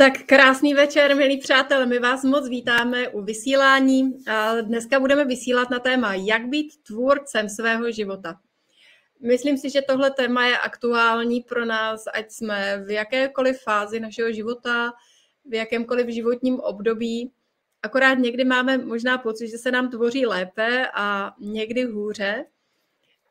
Tak krásný večer, milí přátelé, my vás moc vítáme u vysílání. Dneska budeme vysílat na téma, jak být tvůrcem svého života. Myslím si, že tohle téma je aktuální pro nás, ať jsme v jakékoliv fázi našeho života, v jakémkoliv životním období. Akorát někdy máme možná pocit, že se nám tvoří lépe a někdy hůře.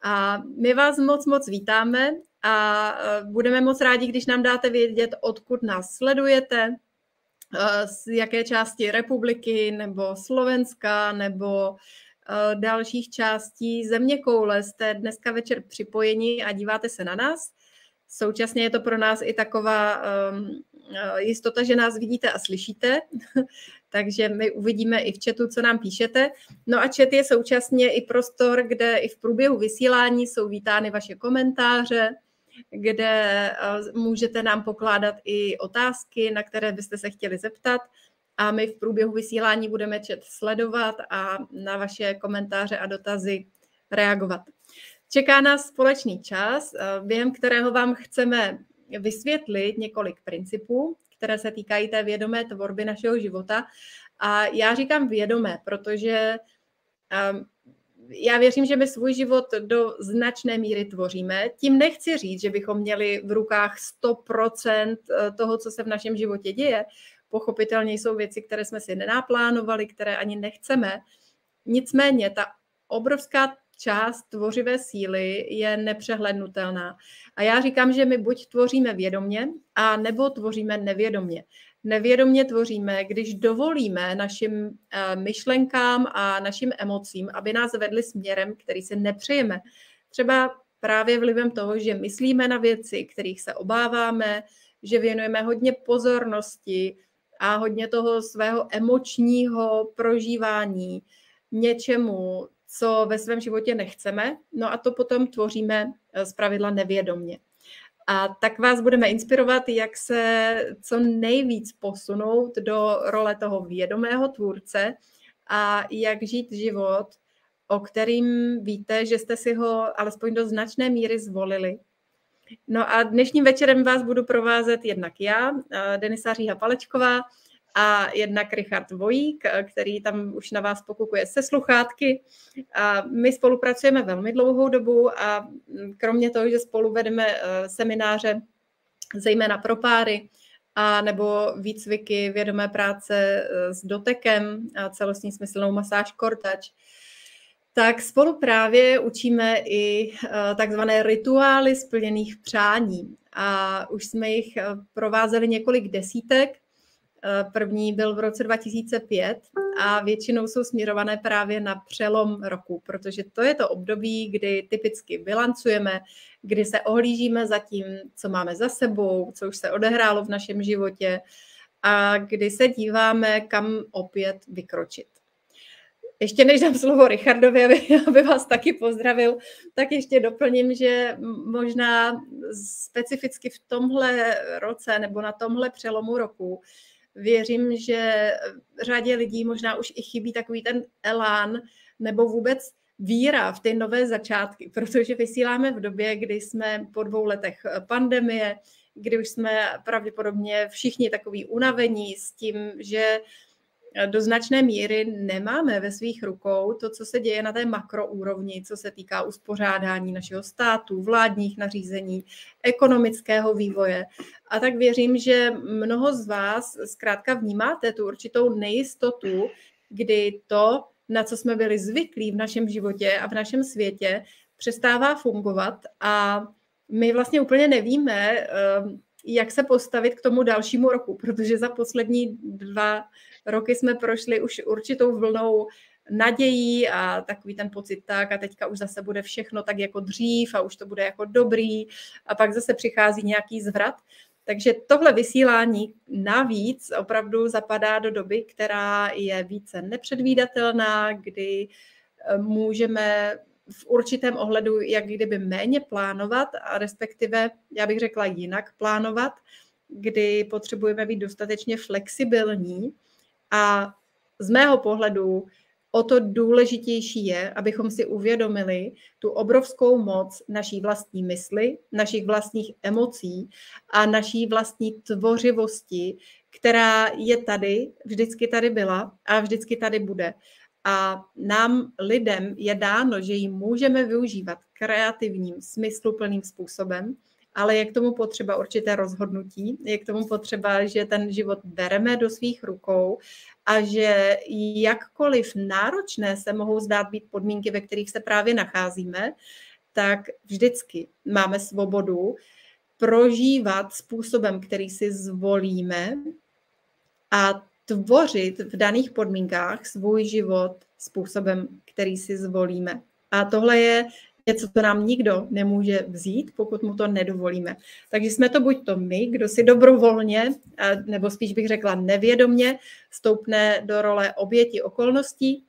A my vás moc, moc vítáme a e, budeme moc rádi, když nám dáte vědět, odkud nás sledujete, e, z jaké části republiky nebo Slovenska nebo e, dalších částí země koule jste dneska večer připojeni a díváte se na nás. Současně je to pro nás i taková um, jistota, že nás vidíte a slyšíte, takže my uvidíme i v chatu, co nám píšete. No a chat je současně i prostor, kde i v průběhu vysílání jsou vítány vaše komentáře, kde eh, můžete nám pokládat i otázky, na které byste se chtěli zeptat a my v průběhu vysílání budeme chat sledovat a na vaše komentáře a dotazy reagovat. Čeká nás společný čas, eh, během kterého vám chceme vysvětlit několik principů, které se týkají té vědomé tvorby našeho života. A já říkám vědomé, protože eh, já věřím, že my svůj život do značné míry tvoříme. Tím nechci říct, že bychom měli v rukách 100% eh, toho, co se v našem životě děje. Pochopitelně jsou věci, které jsme si nenaplánovali, které ani nechceme. Nicméně ta obrovská část tvořivé síly je nepřehlednutelná. A já říkám, že my buď tvoříme vědomě, a nebo tvoříme nevědomě nevědomě tvoříme, když dovolíme našim eh, myšlenkám a našim emocím, aby nás vedli směrem, který se nepřejeme. Třeba právě vlivem toho, že myslíme na věci, kterých se obáváme, že věnujeme hodně pozornosti a hodně toho svého emočního prožívání něčemu, co ve svém životě nechceme, no a to potom tvoříme eh, z pravidla nevědomně. A tak vás budeme inspirovat, jak se co nejvíc posunout do role toho vědomého tvůrce a jak žít život, o kterým víte, že jste si ho alespoň do značné míry zvolili. No a dnešním večerem vás budu provázet jednak já, Denisa Říha Palečková, a jednak Richard Vojík, který tam už na vás pokukuje se sluchátky. A my spolupracujeme velmi dlouhou dobu a kromě toho, že spolu vedeme eh, semináře, zejména pro páry, a nebo výcviky vědomé práce eh, s dotekem a celostní smyslnou masáž kortač, tak spolu právě učíme i eh, takzvané rituály splněných přání. A už jsme jich provázeli několik desítek Eh, první byl v roce 2005 a většinou jsou směrované právě na přelom roku, protože to je to období, kdy typicky bilancujeme, kdy se ohlížíme za tím, co máme za sebou, co už se odehrálo v našem životě a kdy se díváme, kam opět vykročit. Ještě než dám slovo Richardovi, aby, aby vás taky pozdravil, tak ještě doplním, že možná specificky v tomhle roce nebo na tomhle přelomu roku věřím, že řadě lidí možná už i chybí takový ten elán nebo vůbec víra v ty nové začátky, protože vysíláme v době, kdy jsme po dvou letech pandemie, kdy už jsme pravděpodobně všichni takový unavení s tím, že do značné míry nemáme ve svých rukou to, co se děje na té makroúrovni, co se týká uspořádání našeho státu, vládních nařízení, ekonomického vývoje. A tak věřím, že mnoho z vás zkrátka vnímáte tu určitou nejistotu, kdy to, na co jsme byli zvyklí v našem životě a v našem světě, přestává fungovat a my vlastně úplně nevíme, eh, jak se postavit k tomu dalšímu roku, protože za poslední dva roky jsme prošli už určitou vlnou nadějí a takový ten pocit tak a teďka už zase bude všechno tak jako dřív a už to bude jako dobrý a pak zase přichází nějaký zvrat. Takže tohle vysílání navíc opravdu zapadá do doby, která je více nepředvídatelná, kdy eh, můžeme v určitém ohledu jak kdyby méně plánovat a respektive, já bych řekla jinak plánovat, kdy potřebujeme být dostatečně flexibilní a z mého pohledu o to důležitější je, abychom si uvědomili tu obrovskou moc naší vlastní mysli, našich vlastních emocí a naší vlastní tvořivosti, která je tady, vždycky tady byla a vždycky tady bude. A nám lidem je dáno, že ji můžeme využívat kreativním, smysluplným způsobem, ale je k tomu potřeba určité rozhodnutí, je k tomu potřeba, že ten život bereme do svých rukou a že jakkoliv náročné se mohou zdát být podmínky, ve kterých se právě nacházíme, tak vždycky máme svobodu prožívat způsobem, který si zvolíme a tvořit v daných podmínkách svůj život způsobem, který si zvolíme. A tohle je něco, co nám nikdo nemůže vzít, pokud mu to nedovolíme. Takže jsme to buď to my, kdo si dobrovolně, nebo spíš bych řekla nevědomně, stoupne do role oběti okolností,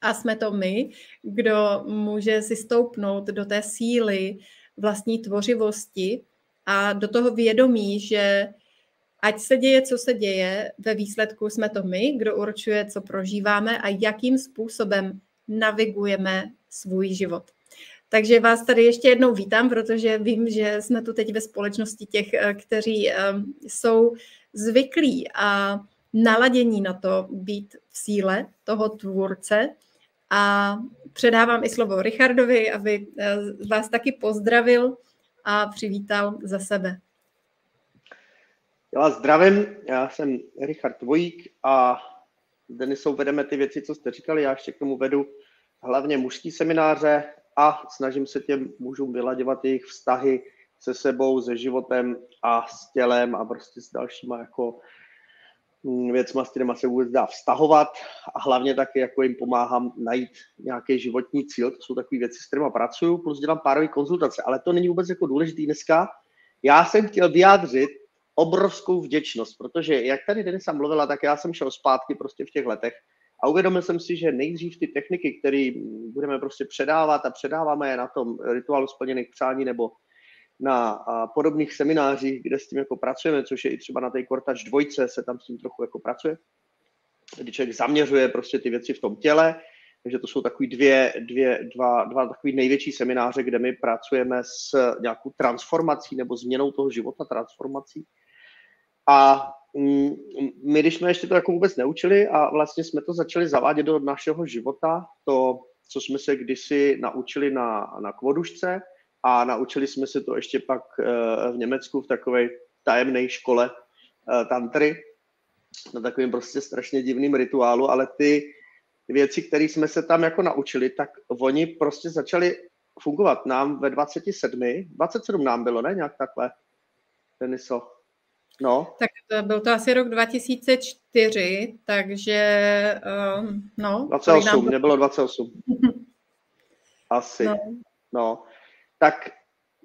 a jsme to my, kdo může si stoupnout do té síly vlastní tvořivosti a do toho vědomí, že ať se děje, co se děje, ve výsledku jsme to my, kdo určuje, co prožíváme a jakým způsobem navigujeme svůj život. Takže vás tady ještě jednou vítám, protože vím, že jsme tu teď ve společnosti těch, eh, kteří eh, jsou zvyklí a naladění na to být v síle toho tvůrce. A předávám i slovo Richardovi, aby eh, vás taky pozdravil a přivítal za sebe. Já vás zdravím, já jsem Richard Vojík a Denisou vedeme ty věci, co jste říkali, já ještě k tomu vedu hlavně mužský semináře a snažím se těm mužům vyladěvat jejich vztahy se sebou, se životem a s tělem a prostě s dalšíma jako mm, věcma, s kterými se vůbec dá vztahovat. A hlavně taky jako jim pomáhám najít nějaký životní cíl, to jsou takové věci, s kterými pracuju, plus dělám párové konzultace, ale to není vůbec jako důležitý dneska. Já jsem chtěl vyjádřit obrovskou vděčnost, protože jak tady Denisa mluvila, tak já jsem šel zpátky prostě v těch letech a uvědomil jsem si, že nejdřív ty techniky, které budeme prostě předávat a předáváme je na tom rituálu splněných přání nebo na podobných seminářích, kde s tím jako pracujeme, což je i třeba na té Kortač dvojce, se tam s tím trochu jako pracuje, kdy člověk zaměřuje prostě ty věci v tom těle, takže to jsou takový dvě, dvě, dva, dva takový největší semináře, kde my pracujeme s nějakou transformací nebo změnou toho života, transformací. A my, když jsme ještě to jako vůbec neučili a vlastně jsme to začali zavádět do našeho života, to, co jsme se kdysi naučili na, na kvodušce a naučili jsme se to ještě pak eh, v Německu v takové tajemné škole eh, tantry, na takovým prostě strašně divným rituálu, ale ty věci, které jsme se tam jako naučili, tak oni prostě začali fungovat nám ve 27, 27 nám bylo, ne? Nějak takhle, Deniso. No. Tak to byl to asi rok 2004, takže um, no. 28, nám... nebylo 28. asi. No. no. Tak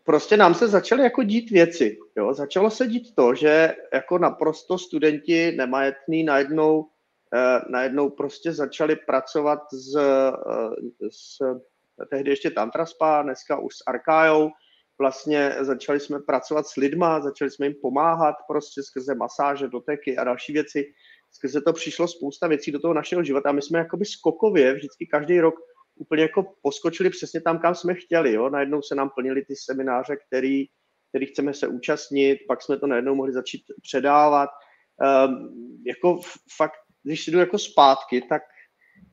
prostě nám se začaly jako dít věci. Jo? Začalo se dít to, že jako naprosto studenti nemajetní najednou, eh, najednou prostě začali pracovat s, eh, s tehdy ještě Tantraspa, dneska už s Arkajou, vlastně začali jsme pracovat s lidma, začali jsme jim pomáhat prostě skrze masáže, doteky a další věci. Skrze to přišlo spousta věcí do toho našeho života a my jsme jakoby skokově vždycky každý rok úplně jako poskočili přesně tam, kam jsme chtěli. Jo? Najednou se nám plnili ty semináře, který, který chceme se účastnit, pak jsme to najednou mohli začít předávat. Um, jako fakt, když jdu jako zpátky, tak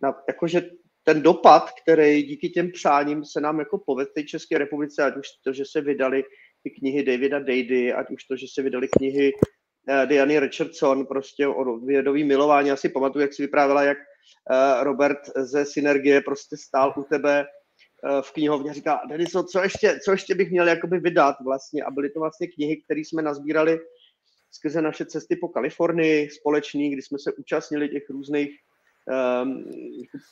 na, jakože ten dopad, který díky těm přáním se nám jako povedl té České republice, ať už to, že se vydali ty knihy Davida Dady, ať už to, že se vydali knihy uh, Diany Richardson, prostě o vědový milování. Já si pamatuju, jak si vyprávěla, jak uh, Robert ze Synergie prostě stál u tebe uh, v knihovně a říká, Deniso, co ještě, co ještě bych měl jakoby vydat vlastně? A byly to vlastně knihy, které jsme nazbírali skrze naše cesty po Kalifornii společný, kdy jsme se účastnili těch různých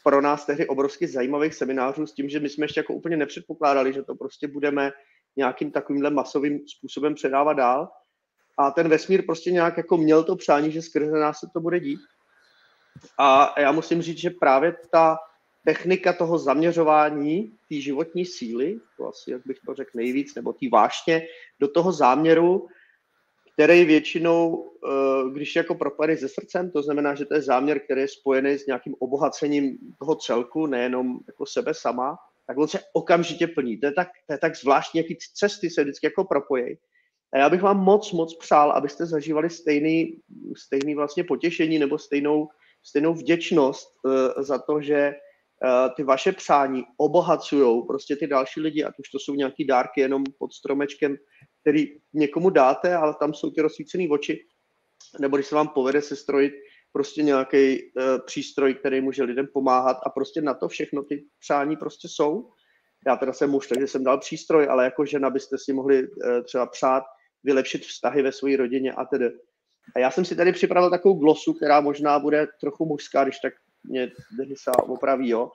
pro nás tehdy obrovsky zajímavých seminářů s tím, že my jsme ještě jako úplně nepředpokládali, že to prostě budeme nějakým takovýmhle masovým způsobem předávat dál. A ten vesmír prostě nějak jako měl to přání, že skrze nás se to bude dít. A já musím říct, že právě ta technika toho zaměřování té životní síly, to asi, jak bych to řekl nejvíc, nebo té vášně, do toho záměru, který většinou, eh, když jako propady se srdcem, to znamená, že to je záměr, který je spojený s nějakým obohacením toho celku, nejenom jako sebe sama, tak on se okamžitě plní. To je tak, to je tak zvláštní, jaký cesty se vždycky jako propojí. A já bych vám moc, moc přál, abyste zažívali stejný, stejný vlastně potěšení nebo stejnou, stejnou vděčnost uh, za to, že uh, ty vaše přání obohacují prostě ty další lidi, ať už to jsou nějaký dárky jenom pod stromečkem, který někomu dáte, ale tam jsou ty rozsvícené oči, nebo když se vám povede sestrojit prostě nějaký uh, přístroj, který může lidem pomáhat a prostě na to všechno ty přání prostě jsou. Já teda jsem muž, takže jsem dal přístroj, ale jako žena byste si mohli uh, třeba přát vylepšit vztahy ve své rodině a tedy. A já jsem si tady připravil takovou glosu, která možná bude trochu mužská, když tak mě Denisa opraví, jo.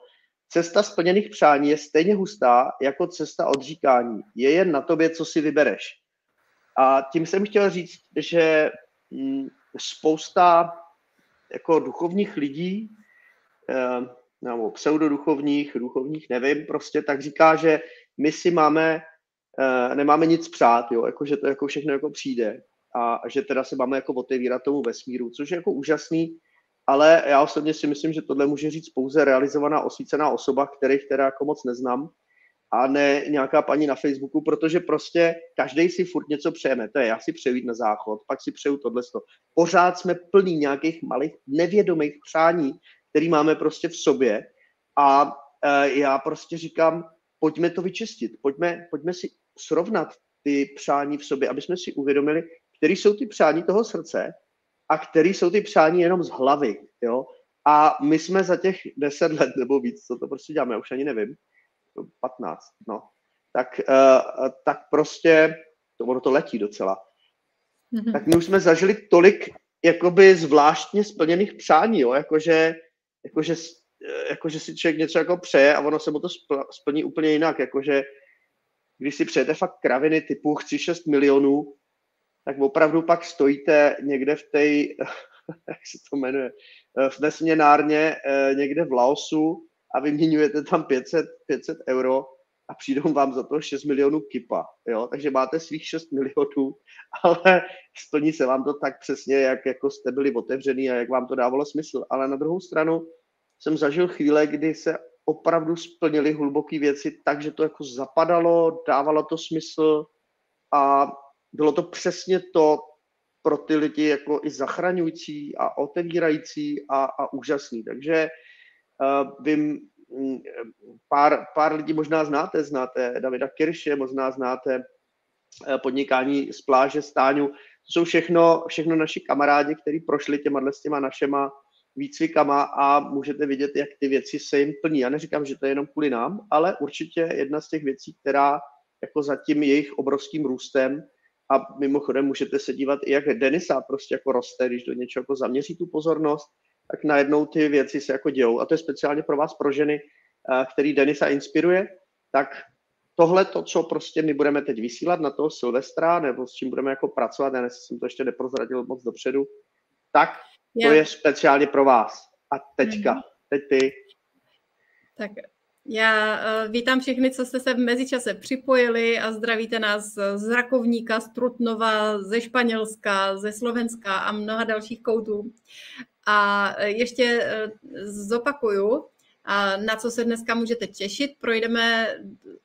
Cesta splněných přání je stejně hustá jako cesta odříkání. Je jen na tobě, co si vybereš. A tím jsem chtěl říct, že hm, spousta jako duchovních lidí, eh, nebo pseudoduchovních, duchovních, nevím, prostě tak říká, že my si máme, eh, nemáme nic přát, jo, jako, že to jako všechno jako přijde. A že teda se máme jako otevírat tomu vesmíru, což je jako úžasný, ale já osobně si myslím, že tohle může říct pouze realizovaná osvícená osoba, kterých teda jako moc neznám a ne nějaká paní na Facebooku, protože prostě každý si furt něco přejeme. To je, já si přeju jít na záchod, pak si přeju tohle. Pořád jsme plní nějakých malých nevědomých přání, který máme prostě v sobě a e, já prostě říkám, pojďme to vyčistit, pojďme, pojďme si srovnat ty přání v sobě, aby jsme si uvědomili, které jsou ty přání toho srdce a které jsou ty přání jenom z hlavy. Jo? A my jsme za těch deset let nebo víc, co to prostě děláme, já už ani nevím, 15, no, tak, uh, tak prostě, to ono to letí docela, mm-hmm. tak my už jsme zažili tolik jakoby zvláštně splněných přání, jo, jakože, jakože, jakože si člověk něco jako přeje a ono se mu to splní úplně jinak, jakože když si přejete fakt kraviny typu chci 6 milionů, tak opravdu pak stojíte někde v té, jak se to jmenuje, v nesměnárně někde v Laosu a vyměňujete tam 500, 500 euro a přijdou vám za to 6 milionů kipa. Jo? Takže máte svých 6 milionů, ale splní se vám to tak přesně, jak jako jste byli otevřený a jak vám to dávalo smysl. Ale na druhou stranu jsem zažil chvíle, kdy se opravdu splnily hluboké věci tak, že to jako zapadalo, dávalo to smysl a bylo to přesně to pro ty lidi jako i zachraňující a otevírající a, a úžasný. Takže vím, mm, pár, pár lidí možná znáte, znáte Davida Kirše, možná znáte uh, podnikání z pláže Stáňu. To jsou všechno, všechno naši kamarádi, kteří prošli těma s těma našema výcvikama a můžete vidět, jak ty věci se jim plní. Já neříkám, že to je jenom kvůli nám, ale určitě jedna z těch věcí, která jako za tím jejich obrovským růstem a mimochodem můžete se dívat i jak Denisa prostě jako roste, když do něčeho jako zaměří tu pozornost, tak najednou ty věci se jako dějou. A to je speciálně pro vás, pro ženy, eh, který Denisa inspiruje, tak tohle to, co prostě my budeme teď vysílat na toho Silvestra, nebo s čím budeme jako pracovat, já jsem to ještě neprozradil moc dopředu, tak to je speciálně pro vás. A teďka, mm-hmm. teď ty. Tak já uh, vítám všechny, co jste se v mezičase připojili a zdravíte nás z Rakovníka, z Trutnova, ze Španělska, ze Slovenska a mnoha dalších koutů. A e, ještě e, zopakuju, na co se dneska můžete těšit. Projdeme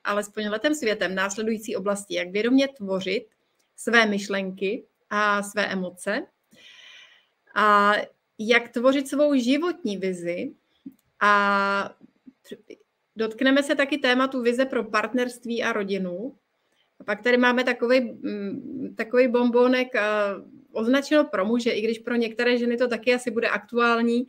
alespoň letem světem následující oblasti, jak vědomě tvořit své myšlenky a své emoce a jak tvořit svou životní vizi a dotkneme se taky tématu vize pro partnerství a rodinu. A pak tady máme takový, mm, takový bombonek označeno pro muže, i když pro některé ženy to taky asi bude aktuální,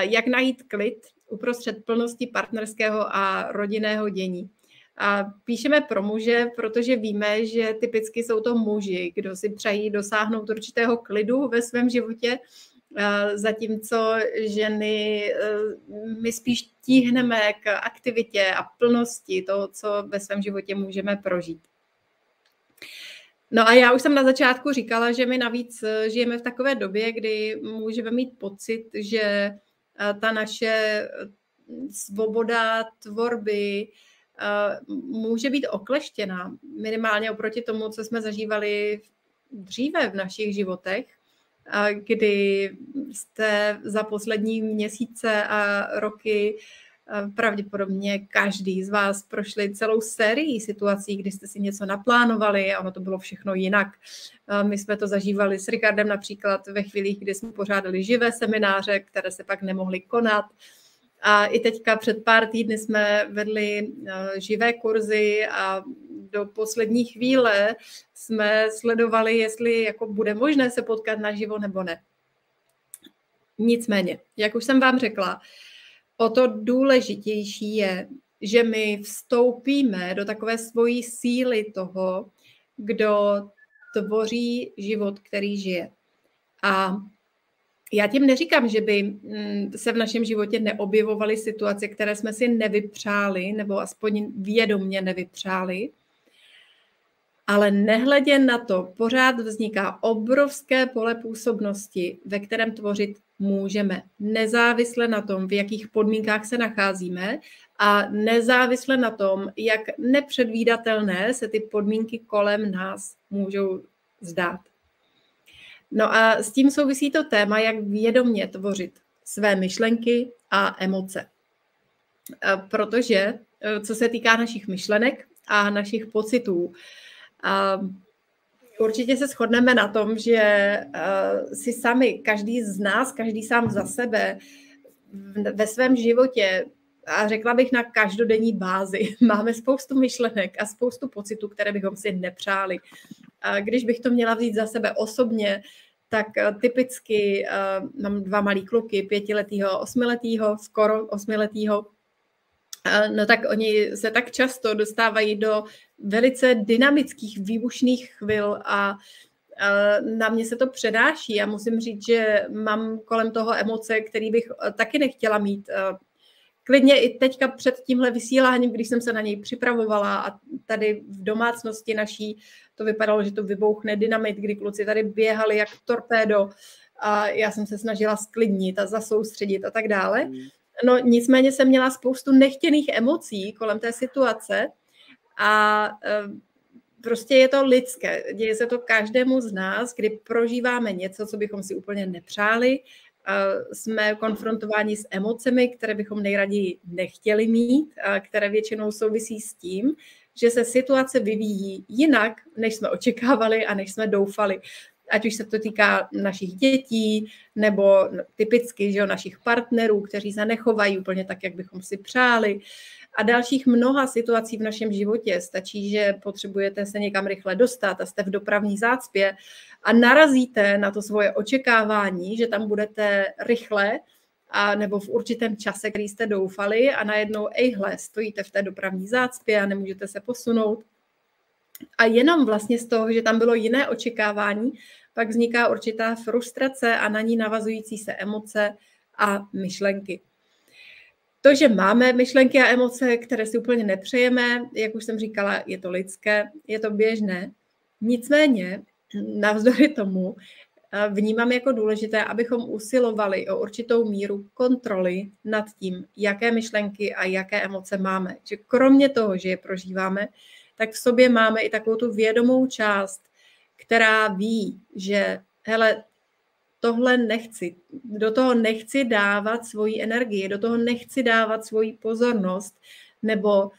jak najít klid uprostřed plnosti partnerského a rodinného dění. A píšeme pro muže, protože víme, že typicky jsou to muži, kdo si přejí dosáhnout určitého klidu ve svém životě, zatímco ženy, e, my spíš tíhneme k aktivitě a plnosti toho, co ve svém životě můžeme prožít. No a já už jsem na začátku říkala, že my navíc eh, žijeme v takové době, kdy můžeme mít pocit, že eh, ta naše eh, svoboda tvorby může být okleštěna, minimálně oproti tomu, co jsme zažívali dříve v našich životech, kdy jste za poslední měsíce a roky Pravděpodobně každý z vás prošli celou sérii situací, kdy jste si něco naplánovali a ono to bylo všechno jinak. My jsme to zažívali s Ricardem například ve chvílích, kdy jsme pořádali živé semináře, které se pak nemohly konat. A i teďka před pár týdny jsme vedli živé kurzy a do poslední chvíle jsme sledovali, jestli jako bude možné se potkat naživo nebo ne. Nicméně, jak už jsem vám řekla, o to důležitější je, že my vstoupíme do takové svojí síly toho, kdo tvoří život, který žije. A já tím neříkám, že by mm, se v našem životě neobjevovaly situace, které jsme si nevypřáli, nebo aspoň vědomně nevypřáli, ale nehledě na to, pořád vzniká obrovské pole působnosti, ve kterém tvořit můžeme, nezávisle na tom, v jakých podmínkách se nacházíme a nezávisle na tom, jak nepředvídatelné se ty podmínky kolem nás můžou zdát. No a s tím souvisí to téma, jak vědomě tvořit své myšlenky a emoce. Protože co se týká našich myšlenek a našich pocitů, a určitě se shodneme na tom, že uh, si sami, každý z nás, každý sám za sebe ve svém životě a řekla bych na každodenní bázi. Máme spoustu myšlenek a spoustu pocitů, které bychom si nepřáli. A když bych to měla vzít za sebe osobně, tak uh, typicky uh, mám dva malý kluky, pětiletýho, osmiletýho, skoro osmiletýho, no tak oni se tak často dostávají do velice dynamických, výbušných chvil a na mě se to předáší. Já musím říct, že mám kolem toho emoce, který bych eh, taky nechtěla mít. Eh, klidně i teďka před tímhle vysíláním, když jsem se na něj připravovala a tady v domácnosti naší to vypadalo, že to vybouchne dynamit, kdy kluci tady běhali jak torpédo a já jsem se snažila sklidnit a zasoustředit a tak dále. Hmm. No nicméně jsem měla spoustu nechtěných emocí kolem té situace a e, prostě je to lidské. Děje se to každému z nás, kdy prožíváme něco, co bychom si úplně nepřáli, jsme konfrontováni s emocemi, které bychom nejraději nechtěli mít, a které většinou souvisí s tím, že se situace vyvíjí jinak, než jsme očekávali a než jsme doufali ať už se to týká našich dětí, nebo typicky že jo, našich partnerů, kteří se nechovají úplně tak, jak bychom si přáli. A dalších mnoha situací v našem životě. Stačí, že potřebujete se někam rychle dostat a jste v dopravní zácpě a narazíte na to svoje očekávání, že tam budete rychle a nebo v určitém čase, který jste doufali a najednou, ejhle, stojíte v té dopravní zácpě a nemůžete se posunout a jenom vlastně z toho, že tam bylo jiné očekávání, pak vzniká určitá frustrace a na ní navazující se emoce a myšlenky. To, že máme myšlenky a emoce, které si úplně nepřejeme, jak už jsem říkala, je to lidské, je to běžné. Nicméně, navzdory tomu, eh, vnímám jako důležité, abychom usilovali o určitou míru kontroly nad tím, jaké myšlenky a jaké emoce máme. Že kromě toho, že je prožíváme, tak v sobě máme i takovou tu vědomou část, která ví, že hele, tohle nechci, do toho nechci dávat svoji energii, do toho nechci dávat svoji pozornost, nebo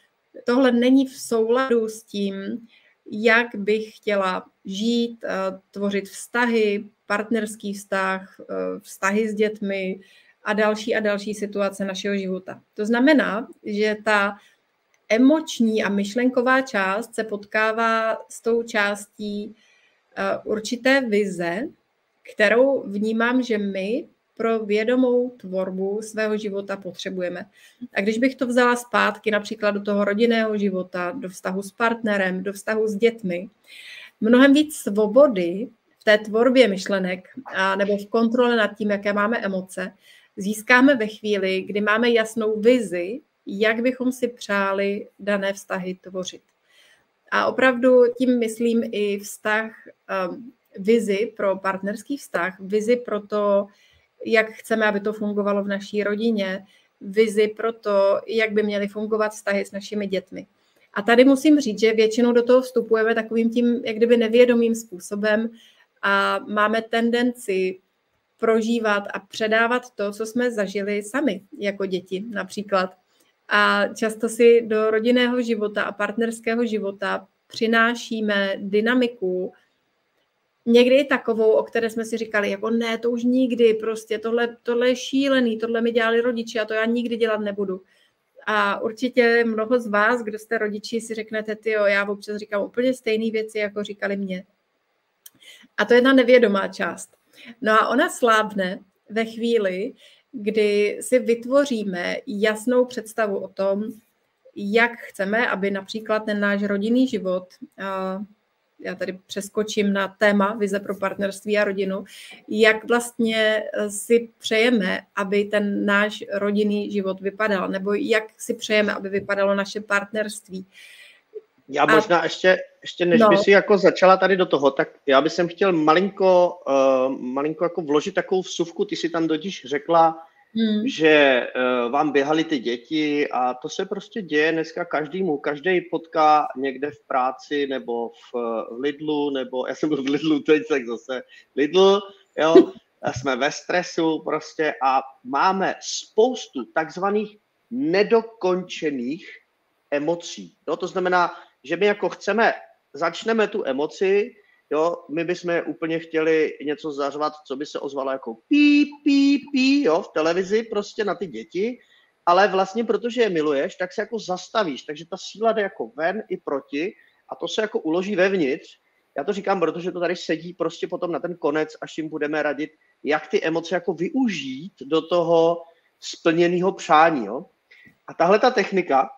tohle není v souladu s tím, jak bych chtěla žít, eh, tvořit vztahy, partnerský vztah, eh, vztahy s dětmi a další a další situace našeho života. To znamená, že ta emoční a myšlenková část se potkává s tou částí uh, určité vize, kterou vnímám, že my pro vědomou tvorbu svého života potřebujeme. A když bych to vzala zpátky například do toho rodinného života, do vztahu s partnerem, do vztahu s dětmi, mnohem víc svobody v té tvorbě myšlenek a nebo v kontrole nad tím, jaké máme emoce, získáme ve chvíli, kdy máme jasnou vizi jak bychom si přáli dané vztahy tvořit. A opravdu tím myslím i vztah, um, vizi pro partnerský vztah, vizi pro to, jak chceme, aby to fungovalo v naší rodině, vizi pro to, jak by měly fungovat vztahy s našimi dětmi. A tady musím říct, že většinou do toho vstupujeme takovým tím, jak kdyby nevědomým způsobem a máme tendenci prožívat a předávat to, co jsme zažili sami jako děti. Například A často si do rodinného života a partnerského života přinášíme dynamiku, někdy takovou, o které jsme si říkali, jako ne, to už nikdy, prostě tohle, tohle je šílený, tohle mi dělali rodiče a to já nikdy dělat nebudu. A určitě mnoho z vás, kdo jste rodiči, si řeknete, ty jo, já občas říkám úplně stejné věci, jako říkali mě. A to je ta nevědomá část. No a ona slábne ve chvíli, kdy si vytvoříme jasnou představu o tom, jak chceme, aby například ten náš rodinný život, já tady přeskočím na téma vize pro partnerství a rodinu, jak vlastně si přejeme, aby ten náš rodinný život vypadal, nebo jak si přejeme, aby vypadalo naše partnerství. Já možná a, ještě, ještě než no. by si jako začala tady do toho, tak já bych chtěl malinko, uh, malinko jako vložit takovou vsuvku, ty si tam totiž řekla, hmm. že uh, vám běhaly ty děti a to se prostě děje dneska každému. Každý potká někde v práci nebo v, v Lidlu, nebo já jsem byl v Lidlu teď, tak zase Lidl, jo, jsme ve stresu prostě a máme spoustu takzvaných nedokončených emocí. Jo, to znamená, že my jako chceme, začneme tu emoci, jo, my bychom úplně chtěli něco zařvat, co by se ozvalo jako pí, pí, pí, jo, v televizi prostě na ty děti, ale vlastně protože je miluješ, tak se jako zastavíš, takže ta síla jde jako ven i proti a to se jako uloží vevnitř. Já to říkám, protože to tady sedí prostě potom na ten konec, až jim budeme radit, jak ty emoce jako využít do toho splněného přání. Jo? A tahle ta technika,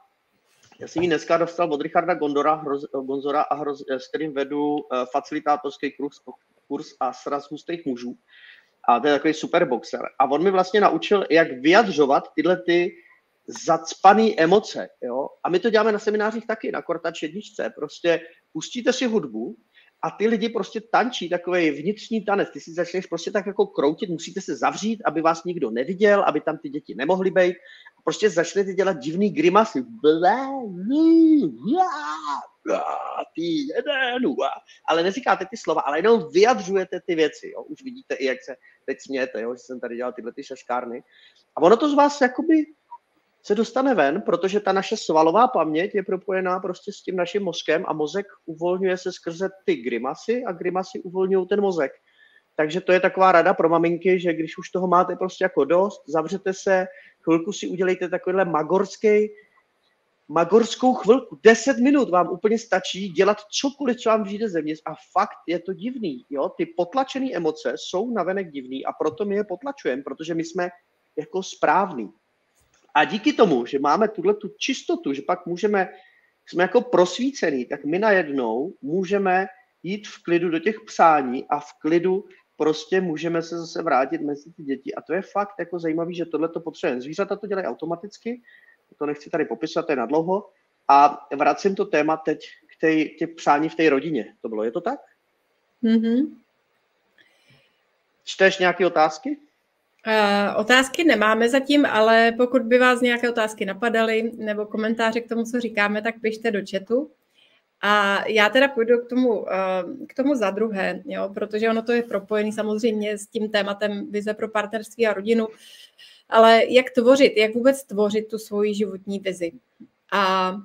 já jsem ji dneska dostal od Richarda Gondora, hroz, Gonzora, a hroz, s kterým vedu uh, facilitátorský kurz, kurz a sraz hustých mužů. A to je takový super boxer. A on mi vlastně naučil, jak vyjadřovat tyhle ty zacpané emoce. Jo? A my to děláme na seminářích taky, na Kortač jedničce. Prostě pustíte si hudbu a ty lidi prostě tančí takový vnitřní tanec. Ty si začneš prostě tak jako kroutit, musíte se zavřít, aby vás nikdo neviděl, aby tam ty děti nemohly být. Prostě začnete dělat divný grimasy. Ty jeden, ale neříkáte ty slova, ale jenom vyjadřujete ty věci. Jo? Už vidíte i, jak se teď smějete, jo? že jsem tady dělal tyhle ty šaškárny. A ono to z vás jakoby se dostane ven, protože ta naše svalová paměť je propojená prostě s tím naším mozkem a mozek uvolňuje se skrze ty grimasy a grimasy uvolňují ten mozek. Takže to je taková rada pro maminky, že když už toho máte prostě jako dost, zavřete se, chvilku si udělejte takovýhle magorský, magorskou chvilku, 10 minut vám úplně stačí dělat cokoliv, co vám přijde zevnitř a fakt je to divný, jo, ty potlačené emoce jsou navenek divný a proto my je potlačujeme, protože my jsme jako správný. A díky tomu, že máme tuhle tu čistotu, že pak můžeme, jsme jako prosvícený, tak my najednou můžeme jít v klidu do těch psání a v klidu prostě můžeme se zase vrátit mezi ty děti. A to je fakt jako zajímavé, že tohle to potřebujeme. Zvířata to dělají automaticky, to nechci tady popisovat, to je nadlouho. A vracím to téma teď k té, tě přání v té rodině. To bylo, je to tak? Mm-hmm. Čteš nějaké otázky? Uh, otázky nemáme zatím, ale pokud by vás nějaké otázky napadaly nebo komentáře k tomu, co říkáme, tak pište do chatu. A já teda půjdu k tomu, uh, k tomu za druhé, jo, protože ono to je propojené samozřejmě s tím tématem vize pro partnerství a rodinu, ale jak tvořit, jak vůbec tvořit tu svoji životní vizi. A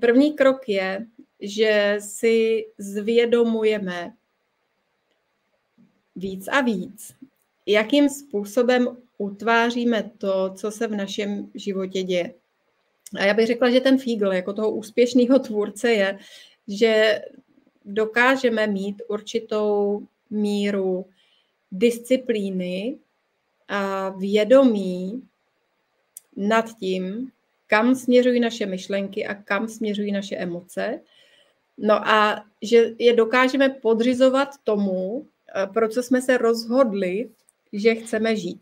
první krok je, že si zvědomujeme víc a víc, jakým způsobem utváříme to, co se v našem životě děje. A já bych řekla, že ten Fígl jako toho úspěšného tvůrce je, že dokážeme mít určitou míru disciplíny a vědomí nad tím, kam směřují naše myšlenky a kam směřují naše emoce. No a že je dokážeme podřizovat tomu, pro co jsme se rozhodli že chceme žít.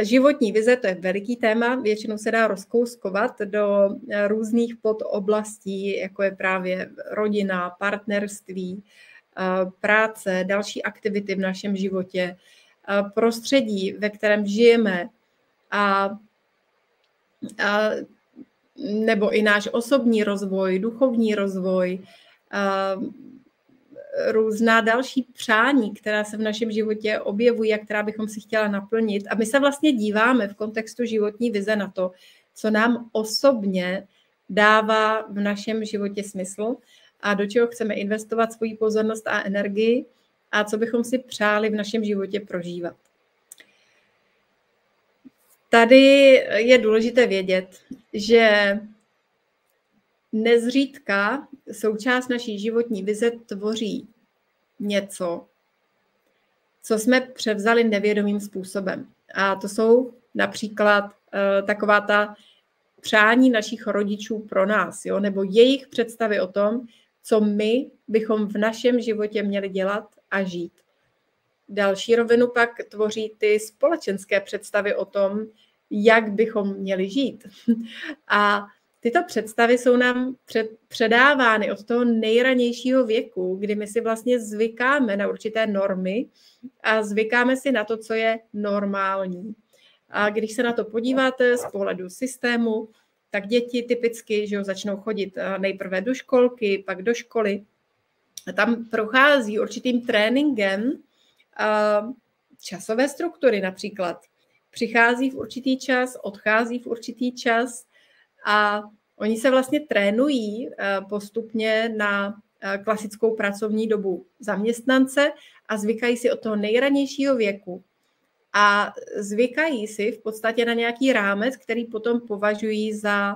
Životní vize, to je veliký téma, většinou se dá rozkouskovat do různých podoblastí, jako je právě rodina, partnerství, práce, další aktivity v našem životě, prostředí, ve kterém žijeme a, a nebo i náš osobní rozvoj, duchovní rozvoj, různá další přání, která se v našem životě objevují a která bychom si chtěla naplnit. A my se vlastně díváme v kontextu životní vize na to, co nám osobně dává v našem životě smysl a do čeho chceme investovat svoji pozornost a energii a co bychom si přáli v našem životě prožívat. Tady je důležité vědět, že nezřídka součást naší životní vize tvoří něco, co jsme převzali nevědomým způsobem. A to jsou například uh, taková ta přání našich rodičů pro nás, jo? nebo jejich představy o tom, co my bychom v našem životě měli dělat a žít. Další rovinu pak tvoří ty společenské představy o tom, jak bychom měli žít. A tyto představy jsou nám před, předávány od toho nejranějšího věku, kdy my si vlastně zvykáme na určité normy a zvykáme si na to, co je normální. A když se na to podíváte z pohledu systému, tak děti typicky že jo, začnou chodit eh, nejprve do školky, pak do školy. A tam prochází určitým tréninkem eh, časové struktury například. Přichází v určitý čas, odchází v určitý čas a oni se vlastně trénují eh, postupně na klasickou pracovní dobu zaměstnance a zvykají si od toho nejranějšího věku a zvykají si v podstatě na nějaký rámec, který potom považují za,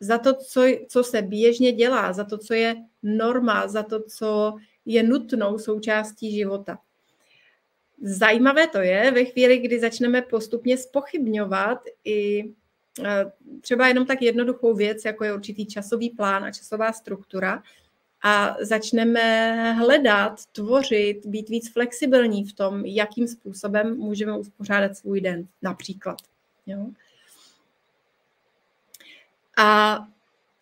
za to, co, co se běžně dělá, za to, co je norma, za to, co je nutnou součástí života. Zajímavé to je ve chvíli, kdy začneme postupně spochybňovat i eh, třeba jenom tak jednoduchou věc, jako je určitý časový plán a časová struktura, a začneme hledat, tvořit, být víc flexibilní v tom, jakým způsobem můžeme uspořádat svůj den, například. Jo? A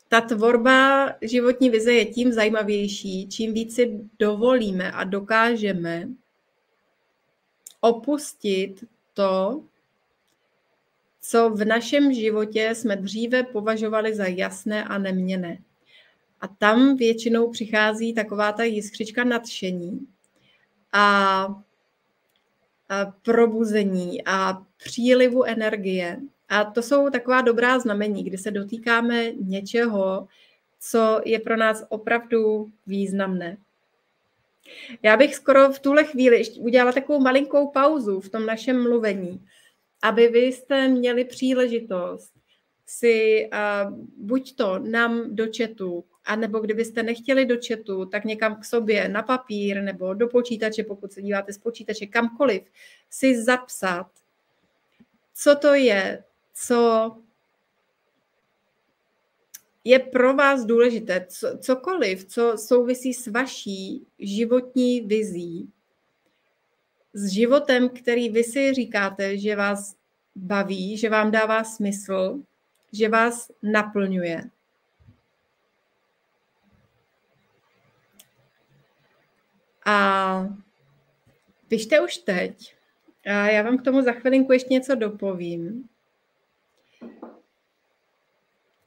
ta tvorba životní vize je tím zajímavější, čím víc si dovolíme a dokážeme opustit to, co v našem životě jsme dříve považovali za jasné a neměné. A tam většinou přichází taková ta jiskřička nadšení a, a probuzení a přílivu energie. A to jsou taková dobrá znamení, kdy se dotýkáme něčeho, co je pro nás opravdu významné. Já bych skoro v tuhle chvíli udělala takovou malinkou pauzu v tom našem mluvení, aby vy jste měli příležitost si uh, buď to nám do chatu a nebo kdybyste nechtěli do chatu, tak někam k sobě na papír nebo do počítače, pokud se díváte z počítače, kamkoliv, si zapsat, co to je, co je pro vás důležité, co, cokoliv, co souvisí s vaší životní vizí, s životem, který vy si říkáte, že vás baví, že vám dává smysl, že vás naplňuje. A pište už teď. A já vám k tomu za chvilinku ještě něco dopovím.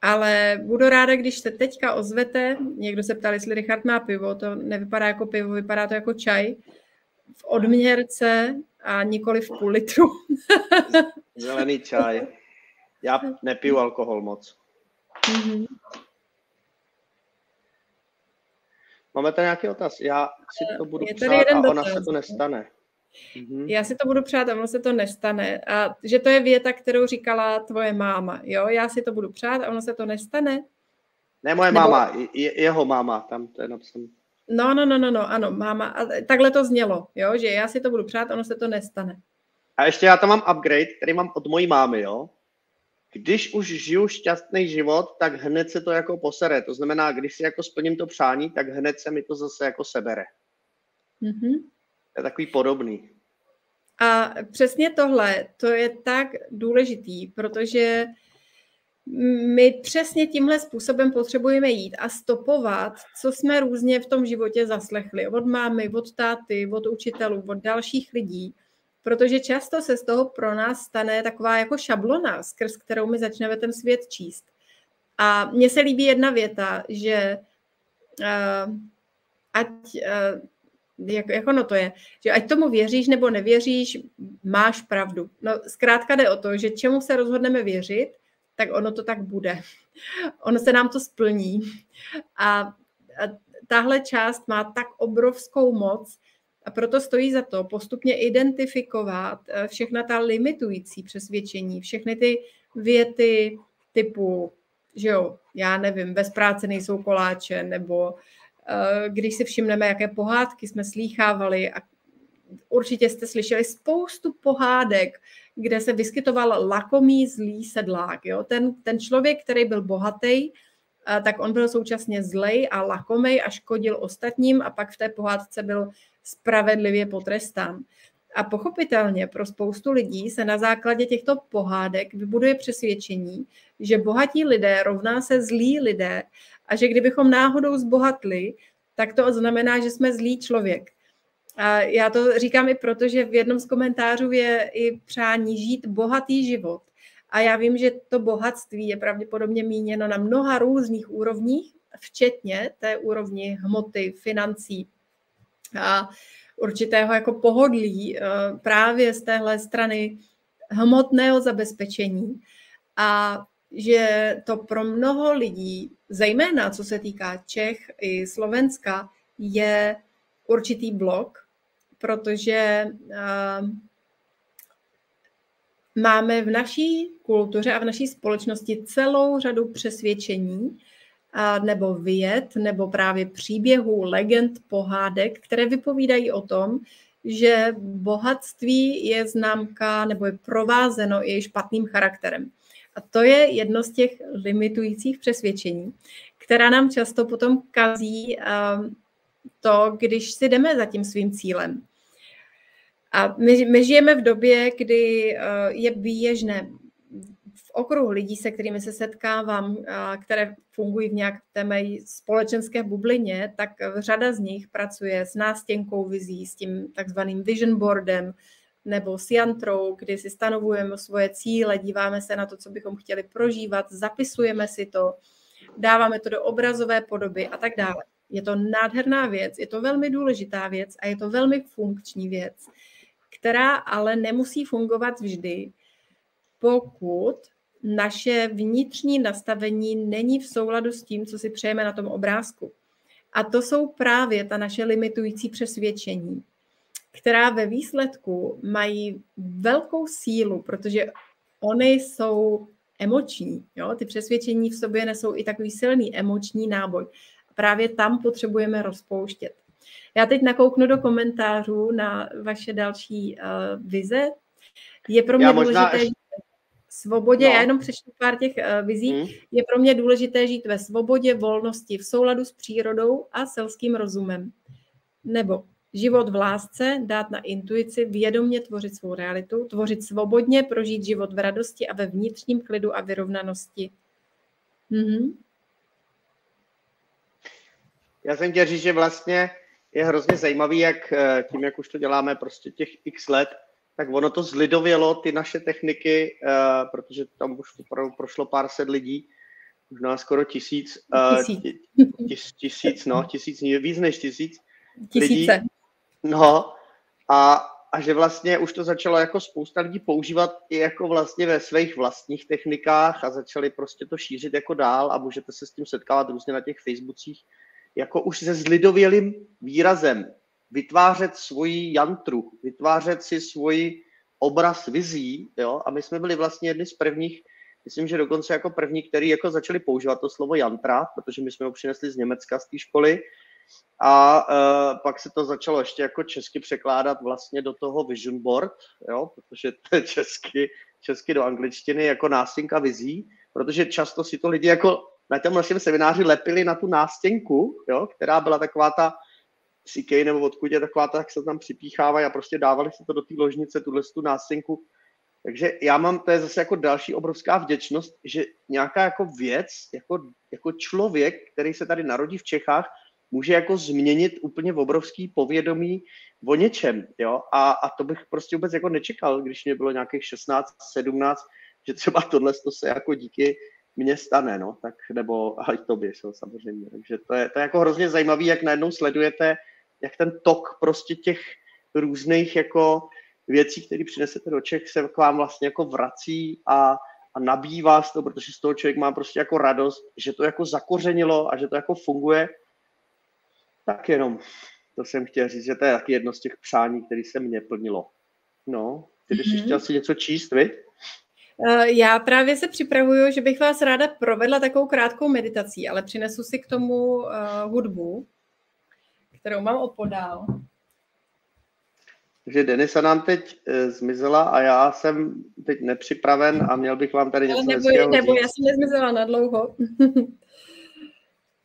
Ale budu ráda, když se teďka ozvete. Někdo se ptal, jestli Richard má pivo. To nevypadá jako pivo, vypadá to jako čaj. V odměrce a nikoli v půl litru. Zelený čaj. Já nepiju alkohol moc. Mm-hmm. Máme tady nějaký otaz. Já si to budu přát a ona dotaz. se to nestane. Mhm. Já si to budu přát a ono se to nestane. A že to je věta, kterou říkala tvoje máma. Jo, já si to budu přát a ono se to nestane. Ne moje Nebo... máma, je, jeho máma, tam to je napsané. No, no, no, no, no, ano, máma. A takhle to znělo, jo, že já si to budu přát, ono se to nestane. A ještě já tam mám upgrade, který mám od mojí mámy, jo když už žiju šťastný život, tak hned se to jako posere. To znamená, když si jako splním to přání, tak hned se mi to zase jako sebere. Mm-hmm. To je takový podobný. A přesně tohle, to je tak důležitý, protože my přesně tímhle způsobem potřebujeme jít a stopovat, co jsme různě v tom životě zaslechli od mámy, od táty, od učitelů, od dalších lidí protože často se z toho pro nás stane taková jako šablona, skrz kterou my začneme ten svět číst. A mně se líbí jedna věta, že uh, ať, uh, jak, jak ono to je, že ať tomu věříš nebo nevěříš, máš pravdu. No zkrátka jde o to, že čemu se rozhodneme věřit, tak ono to tak bude. Ono se nám to splní. A, a tahle část má tak obrovskou moc, a proto stojí za to postupně identifikovat eh, všechna ta limitující přesvědčení, všechny ty věty typu, že jo, já nevím, bez práce nejsou koláče, nebo eh, když si všimneme, jaké pohádky jsme slýchávali a určitě jste slyšeli spoustu pohádek, kde se vyskytoval lakomý zlý sedlák. Jo? Ten, ten člověk, který byl bohatý, tak on byl současně zlej a lakomej a škodil ostatním a pak v té pohádce byl spravedlivě potrestán. A pochopitelně pro spoustu lidí se na základě těchto pohádek vybuduje přesvědčení, že bohatí lidé rovná se zlí lidé a že kdybychom náhodou zbohatli, tak to znamená, že jsme zlý člověk. A já to říkám i proto, že v jednom z komentářů je i přání žít bohatý život. A já vím, že to bohatství je pravděpodobně míněno na mnoha různých úrovních, včetně té úrovni hmoty, financí a určitého jako pohodlí eh, právě z téhle strany hmotného zabezpečení. A že to pro mnoho lidí, zejména co se týká Čech i Slovenska, je určitý blok, protože uh, máme v naší kultuře a v naší společnosti celou řadu přesvědčení nebo věd, nebo právě příběhů, legend, pohádek, které vypovídají o tom, že bohatství je známka nebo je provázeno i špatným charakterem. A to je jedno z těch limitujících přesvědčení, která nám často potom kazí uh, to, když si jdeme za tím svým cílem. A my, my žijeme v době, kdy uh, je běžné v okruhu lidí, se kterými se setkávám, uh, které fungují v nějaké mé společenské bublině, tak řada z nich pracuje s nástěnkou vizí, s tím takzvaným vision boardem, nebo s jantrou, kdy si stanovujeme svoje cíle, díváme se na to, co bychom chtěli prožívat, zapisujeme si to, dáváme to do obrazové podoby a tak dále. Je to nádherná věc, je to velmi důležitá věc a je to velmi funkční věc, která ale nemusí fungovat vždy, pokud naše vnitřní nastavení není v souladu s tím, co si přejeme na tom obrázku. A to jsou právě ta naše limitující přesvědčení, která ve výsledku mají velkou sílu, protože oni jsou emoční. Jo? Ty přesvědčení v sobě nesou i takový silný emoční náboj právě tam potřebujeme rozpouštět. Já teď nakouknu do komentářů na vaše další uh, vize. Je pro mě já důležité žít ve svobodě, no. já jenom přečtu pár těch uh, vizí, hmm. je pro mě důležité žít ve svobodě, volnosti, v souladu s přírodou a selským rozumem. Nebo život v lásce, dát na intuici, vědomě tvořit svou realitu, tvořit svobodně, prožít život v radosti a ve vnitřním klidu a vyrovnanosti. Mhm. Já jsem chtěl říct, že vlastně je hrozně zajímavý, jak eh, tím, jak už to děláme prostě těch x let, tak ono to zlidovělo, ty naše techniky, uh, protože tam už opravdu prošlo pár set lidí, možná skoro tisíc, uh, tisíc. Tis, tisíc, no, tisíc, víc než tisíc Tisíce. lidí. No, a, a že vlastně už to začalo jako spousta lidí používat i jako vlastně ve svých vlastních technikách a začali prostě to šířit jako dál a můžete se s tím setkávat různě na těch Facebookích jako už se zlidovělým výrazem vytvářet svoji jantru, vytvářet si svoji obraz vizí, jo, a my jsme byli vlastně jedni z prvních, myslím, že dokonce jako první, který jako začali používat to slovo jantra, protože my jsme ho přinesli z Německa, z té školy, a uh, pak se to začalo ještě jako česky překládat vlastně do toho vision board, jo, protože to je česky, česky do angličtiny jako nástěnka vizí, protože často si to lidi jako na tom našem semináři lepili na tu nástěnku, jo, která byla taková ta CK nebo odkud je taková ta, jak se tam připíchávají a prostě dávali si to do té ložnice, tuhle tu nástěnku. Takže já mám, to je zase jako další obrovská vděčnost, že nějaká jako věc, jako, jako člověk, který se tady narodí v Čechách, může jako změnit úplně obrovský povědomí o něčem, jo, a, a to bych prostě vůbec jako nečekal, když mě bylo nějakých 16, 17, že třeba tohle se jako díky mně stane, no, tak, nebo i tobě, so, samozřejmě. Takže to je, to je jako hrozně zajímavé, jak najednou sledujete, jak ten tok prostě těch různých jako věcí, které přinesete do Čech, se k vám vlastně jako vrací a, a nabíjí vás to, protože z toho člověk má prostě jako radost, že to jako zakořenilo a že to jako funguje, tak jenom to jsem chtěl říct, že to je taky jedno z těch přání, které se mě plnilo. No, ty bys mm-hmm. chtěl si něco číst, vy? Eh, já právě se připravuju, že bych vás ráda provedla takovou krátkou meditací, ale přinesu si k tomu uh, hudbu, kterou mám opodál. Takže Denisa nám teď e, zmizela a já jsem teď nepřipraven a měl bych vám tady něco nebo, hezkého Nebo já jsem nezmizela na dlouho.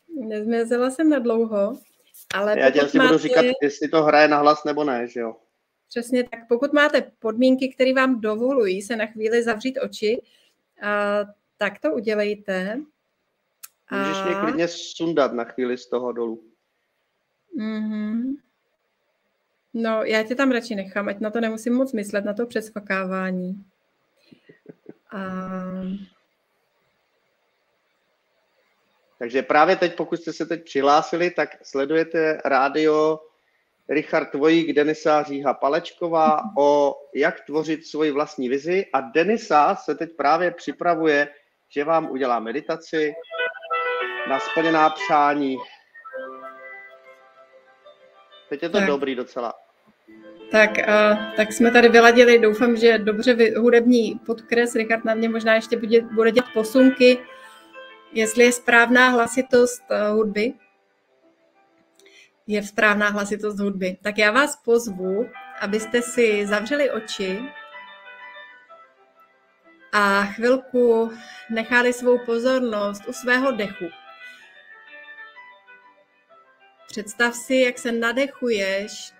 Nezmizela jsem na dlouho, ale Já ti asi máte... budu říkat, jestli to hraje na hlas nebo ne, že jo? Přesně tak. Pokud máte podmínky, které vám dovolují se na chvíli zavřít oči, a, tak to udělejte. Můžeš a... mě klidně sundat na chvíli z toho dolů. Mm-hmm. No, já tě tam radši nechám, ať na to nemusím moc myslet, na to přesfakávání. A... Takže právě teď, pokud jste se teď přihlásili, tak sledujete rádio Richard Tvojík, Denisa Říha Palečková o jak tvořit svoji vlastní vizi a Denisa se teď právě připravuje, že vám udělá meditaci na splněná přání. Teď je to tak. dobrý docela. Tak, uh, tak jsme tady vyladili, doufám, že dobře vy, hudební podkres. Richard na mě možná ještě bude, bude dělat posunky, jestli je správná hlasitost uh, hudby. Je správná hlasitost hudby. Tak já vás pozvu, abyste si zavřeli oči a chvilku nechali svou pozornost u svého dechu. Představ si, jak se nadechuješ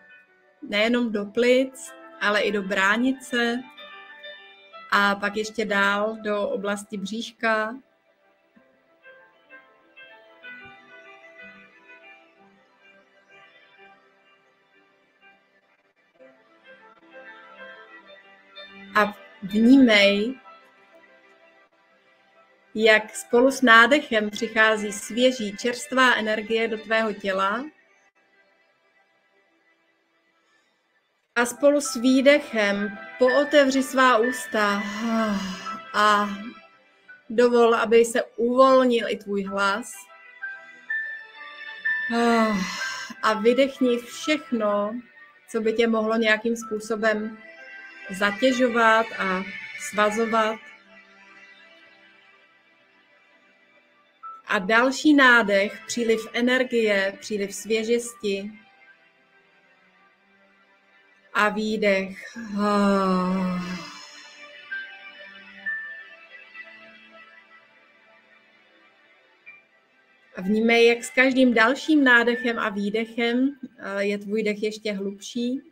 nejenom do plic, ale i do bránice a pak ještě dál do oblasti bříška. A vnímej, jak spolu s nádechem přichází svěží, čerstvá energie do tvého těla A spolu s výdechem pootevři svá ústa a dovol, aby se uvolnil i tvůj hlas. A vydechni všechno, co by tě mohlo nějakým způsobem zatěžovat a svazovat. A další nádech, příliv energie, příliv svěžesti, a výdech. A vnímej, jak s každým dalším nádechem a výdechem eh, je tvůj dech ještě hlubší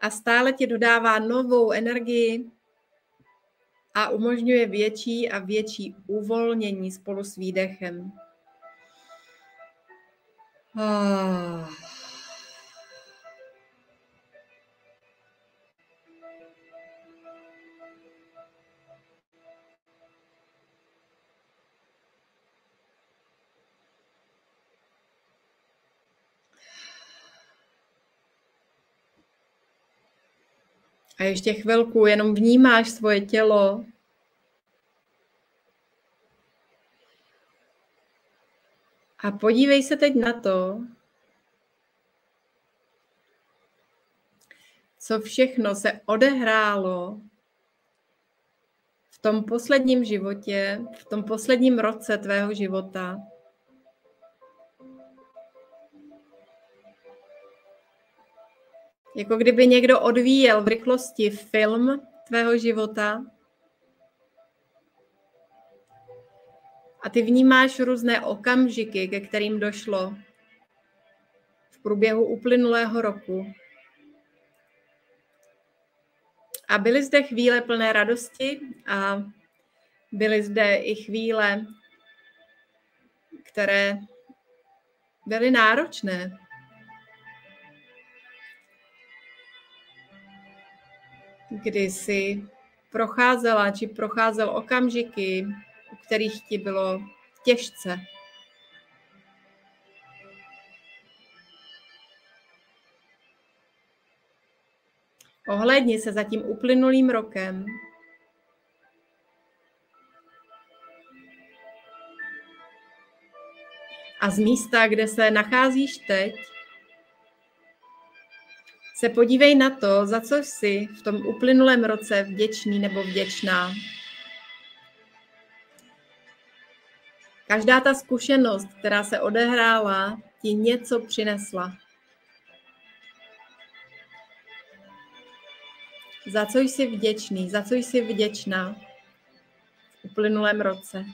a stále ti dodává novou energii a umožňuje větší a větší uvolnění spolu s výdechem. Ah. A ještě chvilku jenom vnímáš svoje tělo. A podívej se teď na to, co všechno se odehrálo v tom posledním životě, v tom posledním roce tvého života. Jako kdyby někdo odvíjel v rychlosti film tvého života a ty vnímáš různé okamžiky, ke kterým došlo v průběhu uplynulého roku. A byly zde chvíle plné radosti a byly zde i chvíle, které byly náročné. kdy jsi procházela či procházel okamžiky, u kterých ti bylo těžce. Ohledni se za tím uplynulým rokem. A z místa, kde se nacházíš teď, se podívej na to, za co jsi v tom uplynulém roce vděčný nebo vděčná. Každá ta zkušenost, která se odehrála, ti něco přinesla. Za co jsi vděčný, za co jsi vděčná v uplynulém roce.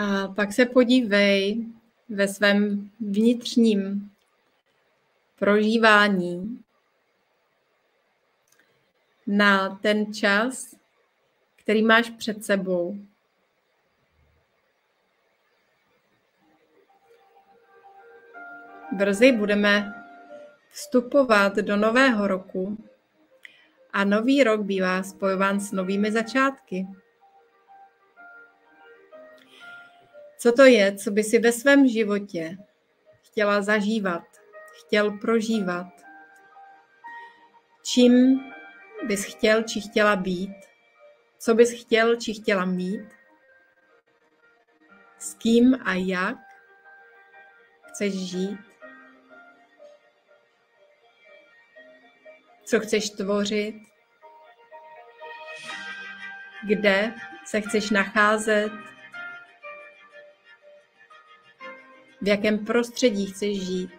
A pak se podívej ve svém vnitřním prožívání na ten čas, který máš před sebou. Brzy budeme vstupovat do nového roku a nový rok bývá spojován s novými začátky. Co to je, co by si ve svém životě chtěla zažívat, chtěl prožívat? Čím bys chtěl či chtěla být? Co bys chtěl či chtěla mít? S kým a jak chceš žít? Co chceš tvořit? Kde se chceš nacházet? V jakém prostředí chceš žít.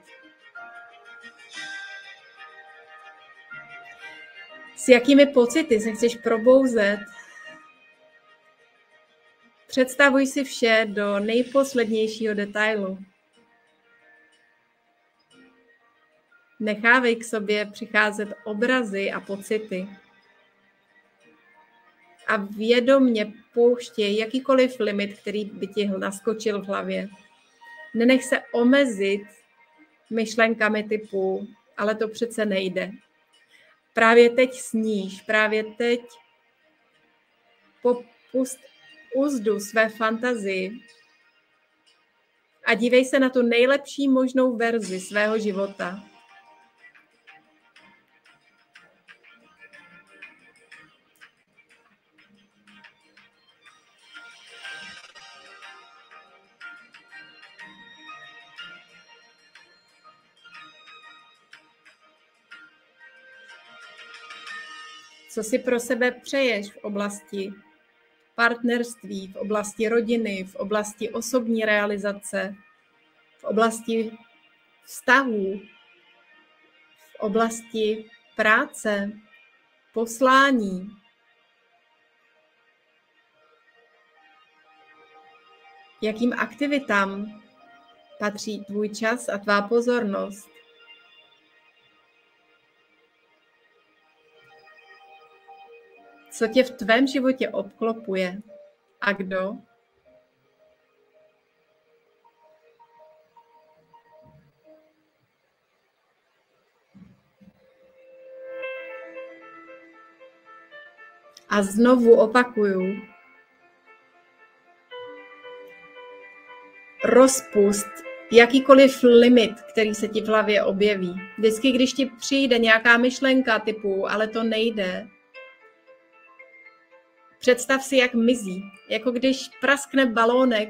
S jakými pocity se chceš probouzet. Představuj si vše do nejposlednějšího detailu. Nechávej k sobě přicházet obrazy a pocity. A vědomně pouštěj jakýkoliv limit, který by ti naskočil v hlavě. Nenech se omezit myšlenkami typu, ale to přece nejde. Právě teď sníš, právě teď popust úzdu své fantazii a dívej se na tu nejlepší možnou verzi svého života. Co si pro sebe přeješ v oblasti partnerství, v oblasti rodiny, v oblasti osobní realizace, v oblasti vztahů, v oblasti práce, poslání. Jakým aktivitám patří tvůj čas a tvá pozornost? Co tě v tvém životě obklopuje a kdo? A znovu opakuju, rozpust jakýkoliv limit, který se ti v hlavě objeví. Vždycky, když ti přijde nějaká myšlenka typu, ale to nejde, Představ si, jak mizí, jako když praskne balónek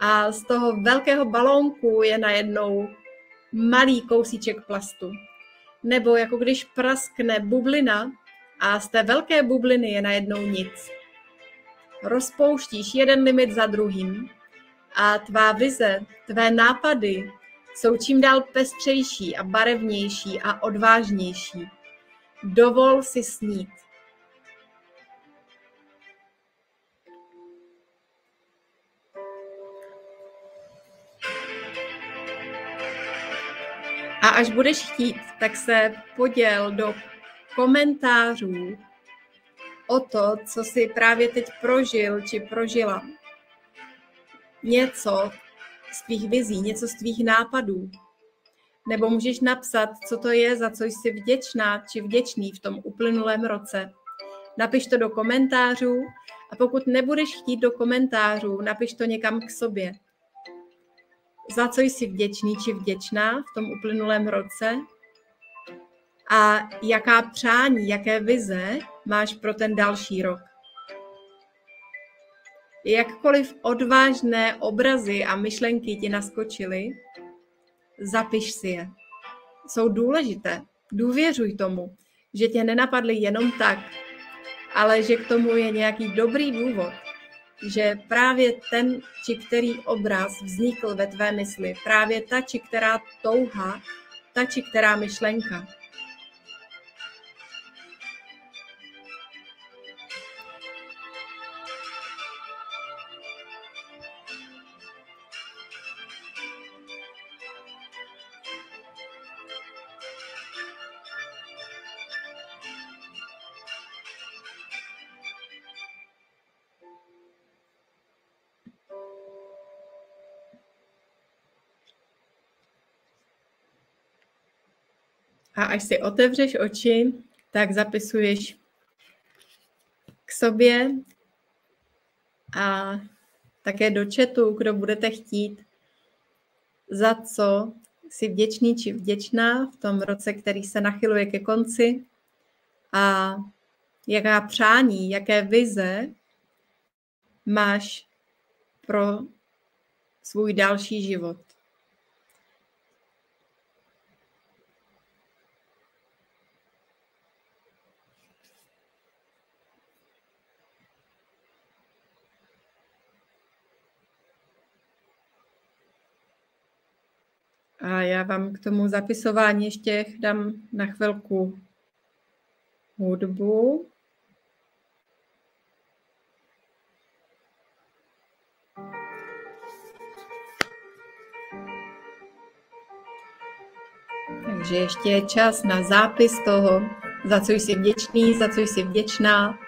a z toho velkého balónku je najednou malý kousíček plastu. Nebo jako když praskne bublina a z té velké bubliny je najednou nic. Rozpouštíš jeden limit za druhým a tvá vize, tvé nápady jsou čím dál pestřejší a barevnější a odvážnější. Dovol si snít. Až budeš chtít, tak se poděl do komentářů o to, co jsi právě teď prožil či prožila. Něco z tvých vizí, něco z tvých nápadů. Nebo můžeš napsat, co to je, za co jsi vděčná či vděčný v tom uplynulém roce. Napiš to do komentářů a pokud nebudeš chtít do komentářů, napiš to někam k sobě. Za co jsi vděčný či vděčná v tom uplynulém roce a jaká přání, jaké vize máš pro ten další rok. Jakkoliv odvážné obrazy a myšlenky ti naskočily, zapiš si je. Jsou důležité. Důvěřuj tomu, že tě nenapadly jenom tak, ale že k tomu je nějaký dobrý důvod, že právě ten či který obraz vznikl ve tvé mysli, právě ta či která touha, ta či která myšlenka. A až si otevřeš oči, tak zapisuješ k sobě a také do chatu, kdo budete chtít, za co jsi vděčný či vděčná v tom roce, který se nachyluje ke konci a jaká přání, jaké vize máš pro svůj další život. A já vám k tomu zapisování ještě dám na chvilku hudbu. Takže ještě je čas na zápis toho, za co jsi vděčný, za co jsi vděčná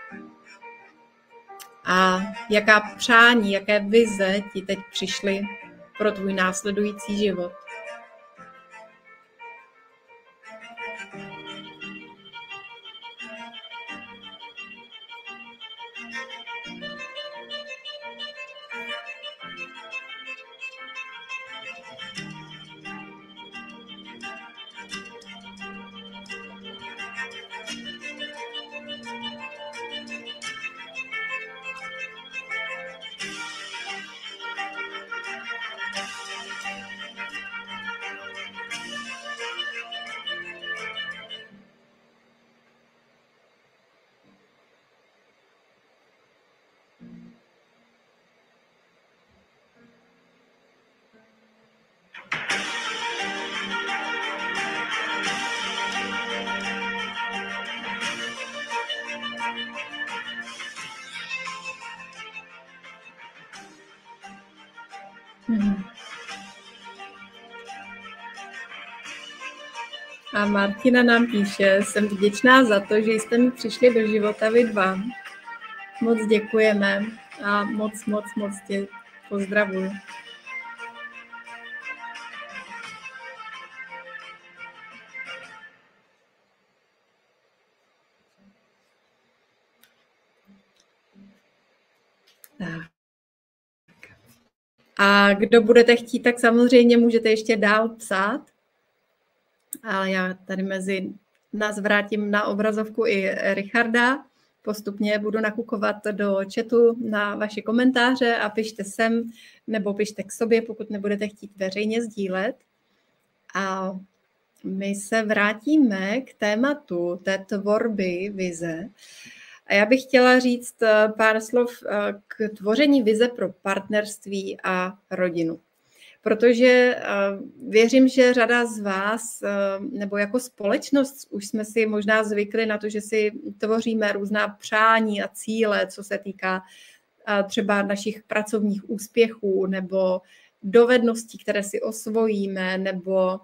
a jaká přání, jaké vize ti teď přišly pro tvůj následující život. Martina nám píše, jsem vděčná za to, že jste mi přišli do života vy dva. Moc děkujeme a moc, moc, moc tě pozdravuju. A kdo budete chtít, tak samozřejmě můžete ještě dál psát. A já tady mezi nás vrátím na obrazovku i Richarda. Postupně budu nakukovat do chatu na vaše komentáře a pište sem nebo pište k sobě, pokud nebudete chtít veřejně sdílet. A my se vrátíme k tématu té tvorby vize. A já bych chtěla říct eh, pár slov eh, k tvoření vize pro partnerství a rodinu. Protože eh, věřím, že řada z vás, nebo jako společnost, už jsme si možná zvykli na to, že si tvoříme různá přání a cíle, co se týká třeba našich pracovních úspěchů nebo dovedností, které si osvojíme, nebo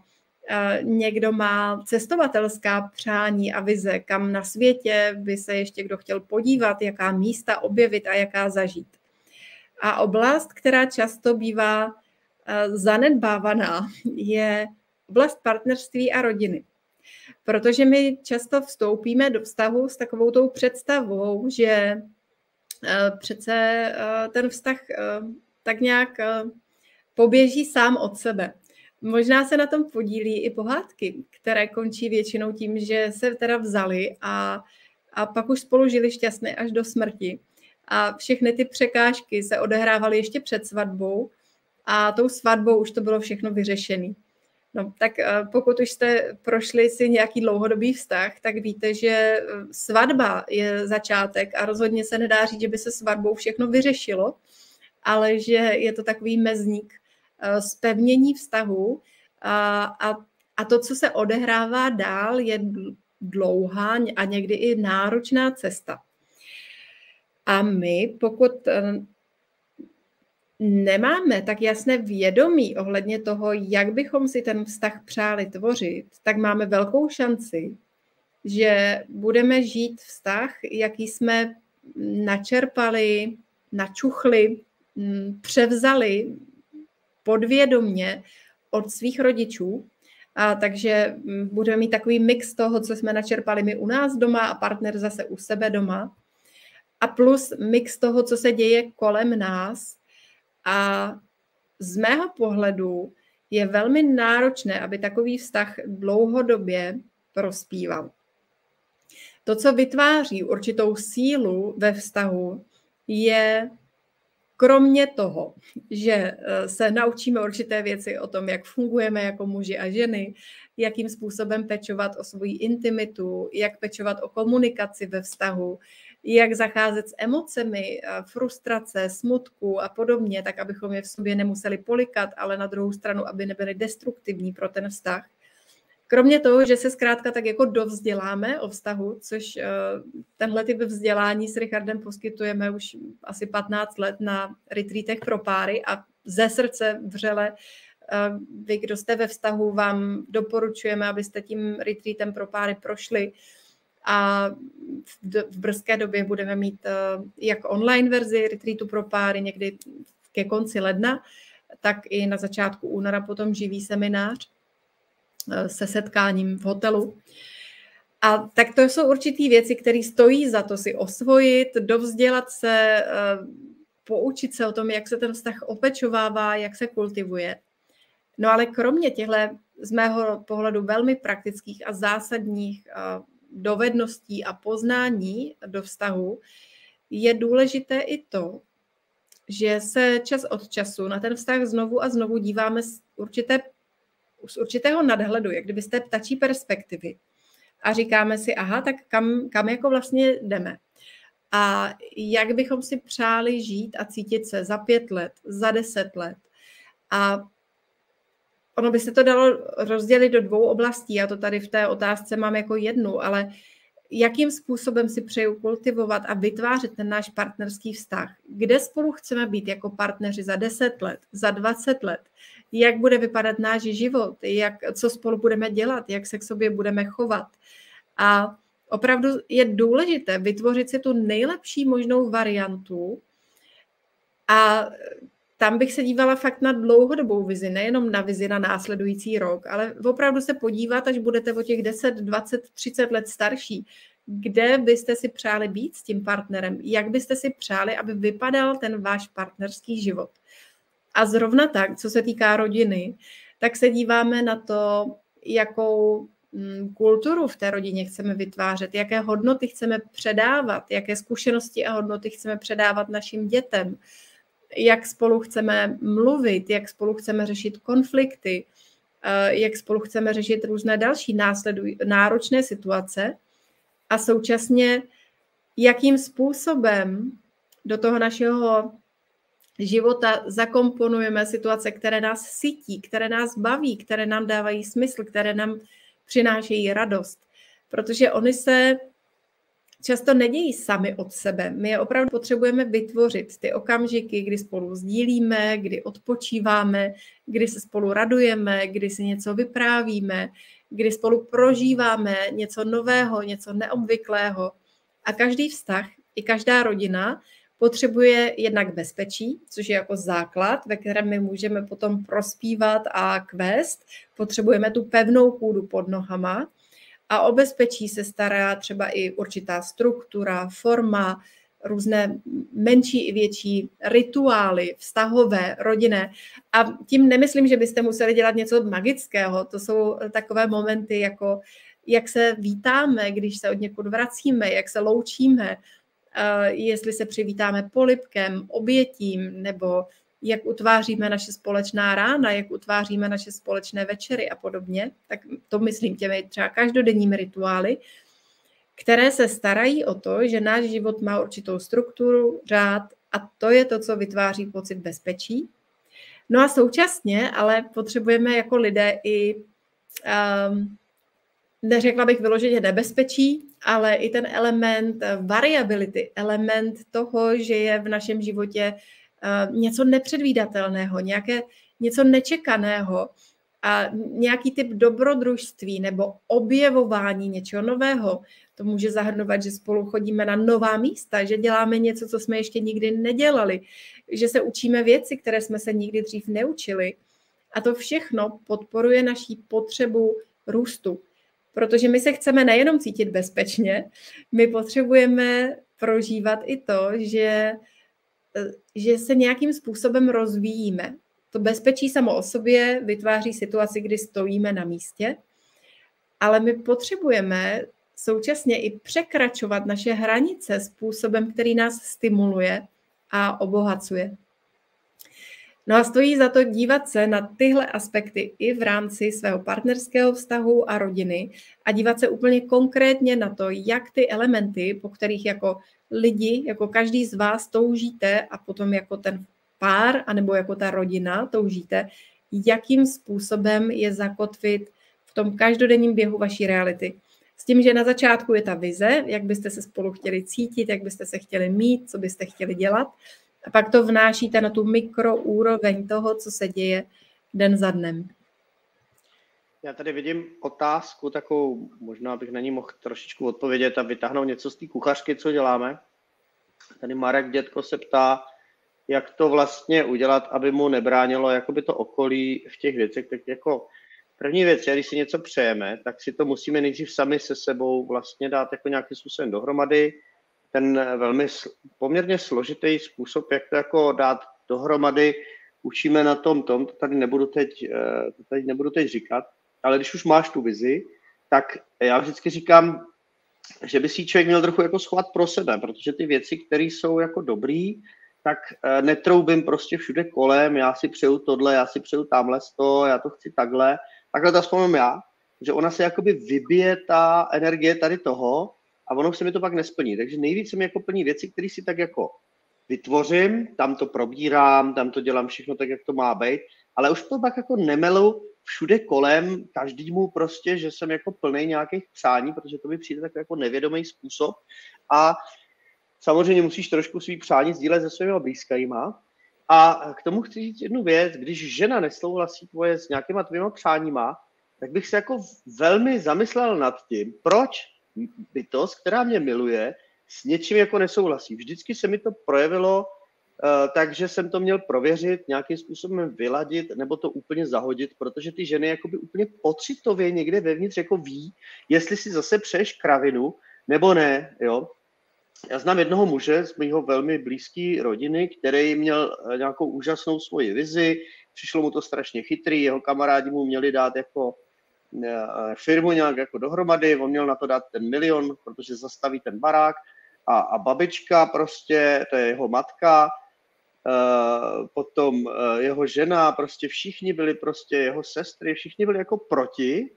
někdo má cestovatelská přání a vize, kam na světě by se ještě kdo chtěl podívat, jaká místa objevit a jaká zažít. A oblast, která často bývá zanedbávaná, je oblast partnerství a rodiny. Protože my často vstoupíme do vztahu s takovou tou představou, že přece ten vztah tak nějak poběží sám od sebe. Možná se na tom podílí i pohádky, které končí většinou tím, že se teda vzali a, a pak už spolu žili šťastně až do smrti. A všechny ty překážky se odehrávaly ještě před svatbou a tou svatbou už to bylo všechno vyřešené. No, tak eh, pokud už jste prošli si nějaký dlouhodobý vztah, tak víte, že eh, svatba je začátek a rozhodně se nedá říct, že by se svatbou všechno vyřešilo, ale že je to takový mezník spevnění eh, vztahu a, a, a to, co se odehrává dál, je dlouhá a někdy i náročná cesta. A my, pokud nemáme tak jasné vědomí ohledně toho, jak bychom si ten vztah přáli tvořit, tak máme velkou šanci, že budeme žít vztah, jaký jsme načerpali, načuchli, mm, převzali podvědomně od svých rodičů. A takže mm, budeme mít takový mix toho, co jsme načerpali my u nás doma a partner zase u sebe doma. A plus mix toho, co se děje kolem nás. A z mého pohledu je velmi náročné, aby takový vztah dlouhodobě prospíval. To, co vytváří určitou sílu ve vztahu, je Kromě toho, že eh, se naučíme určité věci o tom, jak fungujeme jako muži a ženy, jakým způsobem pečovat o svoji intimitu, jak pečovat o komunikaci ve vztahu, jak zacházet s emocemi, eh, frustrace, smutku a podobně, tak abychom je v sobě nemuseli polikat, ale na druhou stranu, aby nebyly destruktivní pro ten vztah, Kromě toho, že se zkrátka tak jako dovzděláme o vztahu, což eh, tenhle typ vzdělání s Richardem poskytujeme už asi 15 let na retreatech pro páry a ze srdce vřele eh, vy, kdo jste ve vztahu, vám doporučujeme, abyste tím retreatem pro páry prošli a v brzké době budeme mít eh, jak online verzi retreatu pro páry někdy ke konci ledna, tak i na začátku února potom živý seminář Eh, se setkáním v hotelu. A tak to jsou určitý věci, které stojí za to si osvojit, dovzdělat se, eh, poučit se o tom, jak se ten vztah opečovává, jak se kultivuje. No ale kromě těchto z mého pohledu velmi praktických a zásadních dovedností a poznání do vztahu, je důležité i to, že se čas od času na ten vztah znovu a znovu díváme z určité z určitého nadhledu, jak kdyby z té ptačí perspektivy. A říkáme si, aha, tak kam, kam jako vlastně jdeme. A jak bychom si přáli žít a cítit se za pět let, za deset let. A ono by se to dalo rozdělit do dvou oblastí, já to tady v té otázce mám jako jednu, ale jakým způsobem si přeju kultivovat a vytvářet ten náš partnerský vztah. Kde spolu chceme být jako partneři za 10 let, za 20 let, jak bude vypadat náš život, jak, co spolu budeme dělat, jak se k sobě budeme chovat. A opravdu je důležité vytvořit si tu nejlepší možnou variantu a tam bych se dívala fakt na dlouhodobou vizi, nejenom na vizi na následující rok, ale opravdu se podívat, až budete o těch 10, 20, 30 let starší, kde byste si přáli být s tím partnerem, jak byste si přáli, aby vypadal ten váš partnerský život. A zrovna tak, co se týká rodiny, tak se díváme na to, jakou mm, kulturu v té rodině chceme vytvářet, jaké hodnoty chceme předávat, jaké zkušenosti a hodnoty chceme předávat našim dětem, jak spolu chceme mluvit, jak spolu chceme řešit konflikty, eh, jak spolu chceme řešit různé další následuj, náročné situace a současně jakým způsobem do toho našeho života zakomponujeme situace, které nás sytí, které nás baví, které nám dávají smysl, které nám přinášejí radost. Protože oni se často nedějí sami od sebe. My je opravdu potřebujeme vytvořit ty okamžiky, kdy spolu sdílíme, kdy odpočíváme, kdy se spolu radujeme, kdy si něco vyprávíme, kdy spolu prožíváme něco nového, něco neobvyklého. A každý vztah, i každá rodina potřebuje jednak bezpečí, což je jako základ, ve kterém my můžeme potom prospívat a kvést. Potřebujeme tu pevnou půdu pod nohama a o bezpečí se stará třeba i určitá struktura, forma, různé menší i větší rituály, vztahové, rodinné. A tím nemyslím, že byste museli dělat něco magického. To jsou takové momenty, jako jak se vítáme, když se od někud vracíme, jak se loučíme, jestli se přivítáme polipkem, obětím, nebo jak utváříme naše společná rána, jak utváříme naše společné večery a podobně, tak to myslím těmi třeba každodenními rituály, které se starají o to, že náš život má určitou strukturu, řád a to je to, co vytváří pocit bezpečí. No a současně ale potřebujeme jako lidé i, um, neřekla bych vyloženě nebezpečí, ale i ten element variability, element toho, že je v našem životě něco nepředvídatelného, nějaké, něco nečekaného a nějaký typ dobrodružství nebo objevování něčeho nového, to může zahrnovat, že spolu chodíme na nová místa, že děláme něco, co jsme ještě nikdy nedělali, že se učíme věci, které jsme se nikdy dřív neučili. A to všechno podporuje naší potřebu růstu. Protože my se chceme nejenom cítit bezpečně, my potřebujeme prožívat i to, že, že se nějakým způsobem rozvíjíme. To bezpečí samo o sobě vytváří situaci, kdy stojíme na místě, ale my potřebujeme současně i překračovat naše hranice způsobem, který nás stimuluje a obohacuje. No a stojí za to dívat se na tyhle aspekty i v rámci svého partnerského vztahu a rodiny a dívat se úplně konkrétně na to, jak ty elementy, po kterých jako lidi, jako každý z vás toužíte a potom jako ten pár anebo jako ta rodina toužíte, jakým způsobem je zakotvit v tom každodenním běhu vaší reality. S tím, že na začátku je ta vize, jak byste se spolu chtěli cítit, jak byste se chtěli mít, co byste chtěli dělat. A pak to vnášíte na tu mikroúroveň toho, co se děje den za dnem. Já tady vidím otázku takovou, možná bych na ní mohl trošičku odpovědět a vytáhnout něco z té kuchařky, co děláme. Tady Marek Dětko se ptá, jak to vlastně udělat, aby mu nebránilo jakoby to okolí v těch věcech. Tak jako První věc je, když si něco přejeme, tak si to musíme nejdřív sami se sebou vlastně dát jako nějakým způsobem dohromady. Ten velmi poměrně složitý způsob, jak to jako dát dohromady, učíme na tom tom, to tady nebudu teď, eh, to tady nebudu teď říkat, ale když už máš tu vizi, tak já vždycky říkám, že by si člověk měl trochu jako schovat pro sebe, protože ty věci, které jsou jako dobrý, tak eh, netroubím prostě všude kolem, já si přeju tohle, já si přeju tamhle to, já to chci takhle, takhle to aspoň já, že ona se jakoby vybije ta energie tady toho a ono se mi to pak nesplní. Takže nejvíc se mi jako plní věci, které si tak jako vytvořím, tam to probírám, tam to dělám všechno tak, jak to má být, ale už to pak jako nemelu všude kolem každému prostě, že jsem jako plný nějakých přání, protože to mi přijde tak jako nevědomý způsob. A samozřejmě musíš trošku svý přání sdílet se svými blízkýma, a k tomu chci říct jednu věc, když žena nesouhlasí tvoje s nějakýma tvýma přáníma, tak bych se jako velmi zamyslel nad tím, proč bytost, která mě miluje, s něčím jako nesouhlasí. Vždycky se mi to projevilo uh, takže jsem to měl prověřit, nějakým způsobem vyladit nebo to úplně zahodit, protože ty ženy jakoby úplně pocitově někde vevnitř jako ví, jestli si zase přeješ kravinu nebo ne, jo. Já znám jednoho muže z mého velmi blízké rodiny, který měl eh, nějakou úžasnou svoji vizi, přišlo mu to strašně chytrý, jeho kamarádi mu měli dát jako eh, firmu nějak jako dohromady, on měl na to dát ten milion, protože zastaví ten barák a, a babička prostě, to je jeho matka, Uh, potom uh, jeho žena, prostě všichni byli prostě jeho sestry, všichni byli jako proti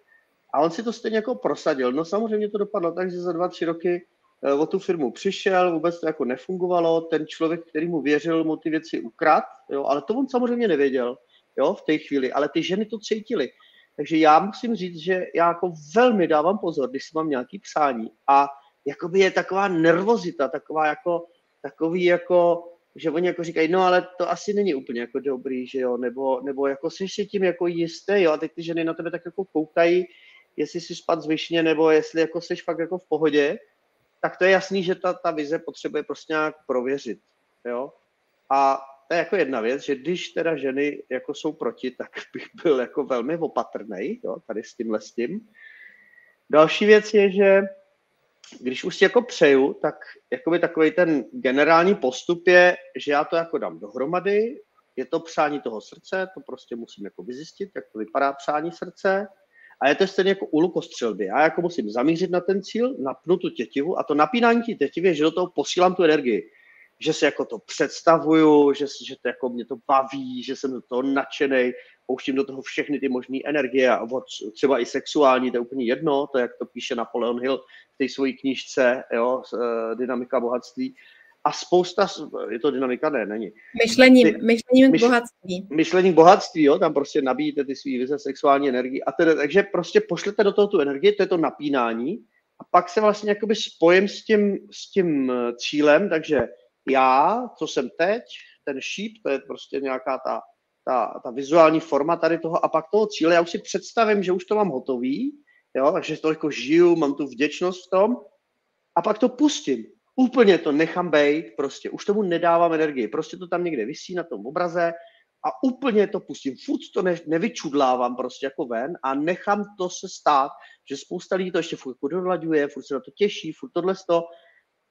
a on si to stejně jako prosadil. No samozřejmě to dopadlo tak, že za dva, tři roky Eh, o tu firmu přišel, vůbec to jako nefungovalo, ten člověk, který mu věřil, mu ty věci ukrad, jo, ale to on samozřejmě nevěděl, jo, v té chvíli, ale ty ženy to cítily. Takže já musím říct, že já jako velmi dávám pozor, když si mám nějaký přání a jakoby je taková nervozita, taková jako, takový jako, že oni jako říkají, no ale to asi není úplně jako dobrý, že jo, nebo, nebo jako jsi si tím jako jistý, jo, a teď ty ženy na tebe tak jako koukají, jestli si spad zvyšně, nebo jestli jako jsi fakt jako v pohodě, tak to je jasný, že ta, ta vize potřebuje prostě nějak prověřit, jo. A to je jako jedna věc, že když teda ženy jako jsou proti, tak bych byl jako velmi opatrný, jo, tady s tímhle s tím. Další věc je, že když už si jako přeju, tak jakoby takový ten generální postup je, že já to jako dám dohromady, je to přání toho srdce, to prostě musím jako vyzjistit, jak to vypadá přání srdce. A je to stejně jako u lukostřelby. Já jako musím zamířit na ten cíl, napnu tu tětivu a to napínání tětivy je, že do toho posílám tu energii. Že si jako to představuju, že, že to jako mě to baví, že jsem do toho nadšený, pouštím do toho všechny ty možné energie a třeba i sexuální, to je úplně jedno, to jak to píše Napoleon Hill v té své knížce, jo, uh, Dynamika bohatství. A spousta, je to dynamika? Ne, není. Myšlením, ty, myšlením myš, bohatství. Myšlením bohatství, jo, tam prostě nabíjíte ty svý vize sexuální energii. A tedy, takže prostě pošlete do toho tu energii, to je to napínání, a pak se vlastně jakoby spojím s tím, s tím eh, cílem, takže já, co jsem teď, ten šíp, to je prostě nějaká ta ta, ta vizuální forma tady toho a pak toho cíle, já už si představím, že už to mám hotový, jo, takže to jako žiju, mám tu vděčnost v tom a pak to pustím. Úplně to nechám bejt, prostě už tomu nedávám energii, prostě to tam někde vysí na tom obraze a úplně to pustím. Furt to ne, nevyčudlávám prostě jako ven a nechám to se stát, že spousta lidí to ještě furt jako furt se na to těší, furt tohle to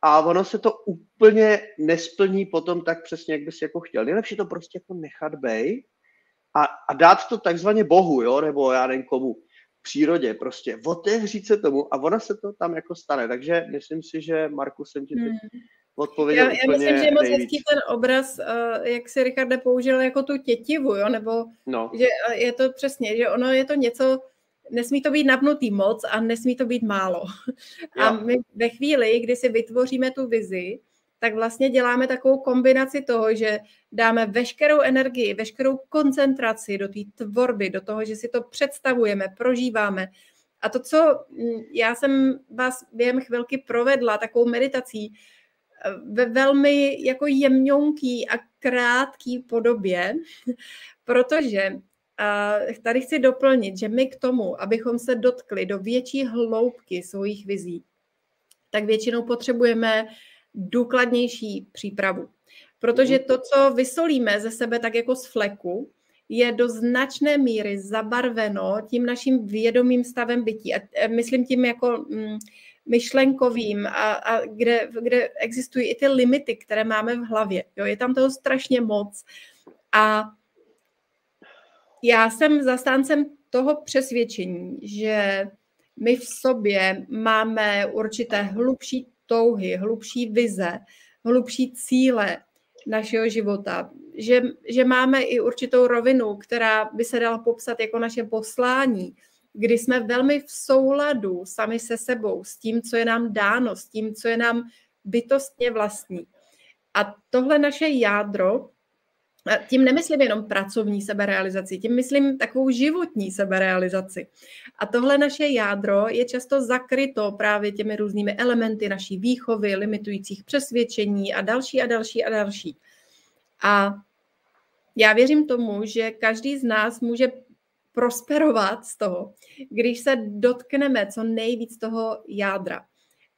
a ono se to úplně nesplní potom tak přesně, jak bys jako chtěl. Nejlepší to prostě jako nechat bej a, a dát to takzvaně Bohu, jo, nebo já nevím komu, přírodě, prostě otevřít se tomu a ono se to tam jako stane. Takže myslím si, že Marku jsem ti hmm. odpověděl já, já myslím, že je moc hezký ten obraz, uh, jak si Richarde použil jako tu tětivu, jo, nebo no. že je to přesně, že ono je to něco, nesmí to být napnutý moc a nesmí to být málo. Jo. A my ve chvíli, kdy si vytvoříme tu vizi, tak vlastně děláme takovou kombinaci toho, že dáme veškerou energii, veškerou koncentraci do té tvorby, do toho, že si to představujeme, prožíváme. A to, co mm, já jsem vás během chvilky provedla, takovou meditací, eh, ve velmi jako jemňonký a krátký podobě, protože a tady chci doplnit, že my k tomu, abychom se dotkli do větší hloubky svých vizí, tak většinou potřebujeme důkladnější přípravu. Protože to, co vysolíme ze sebe tak jako z fleku, je do značné míry zabarveno tím naším vědomým stavem bytí. A e, myslím tím jako mm, myšlenkovým, a, a kde, kde existují i ty limity, které máme v hlavě. Jo, je tam toho strašně moc. A já jsem zastáncem toho přesvědčení, že my v sobě máme určité hlubší touhy, hlubší vize, hlubší cíle našeho života, že, že máme i určitou rovinu, která by se dala popsat jako naše poslání, kdy jsme velmi v souladu sami se sebou, s tím, co je nám dáno, s tím, co je nám bytostně vlastní. A tohle naše jádro tím nemyslím jenom pracovní seberealizaci, tím myslím takovou životní seberealizaci. A tohle naše jádro je často zakryto právě těmi různými elementy naší výchovy, limitujících přesvědčení a další a další a další. A já věřím tomu, že každý z nás může prosperovat z toho, když se dotkneme co nejvíc toho jádra.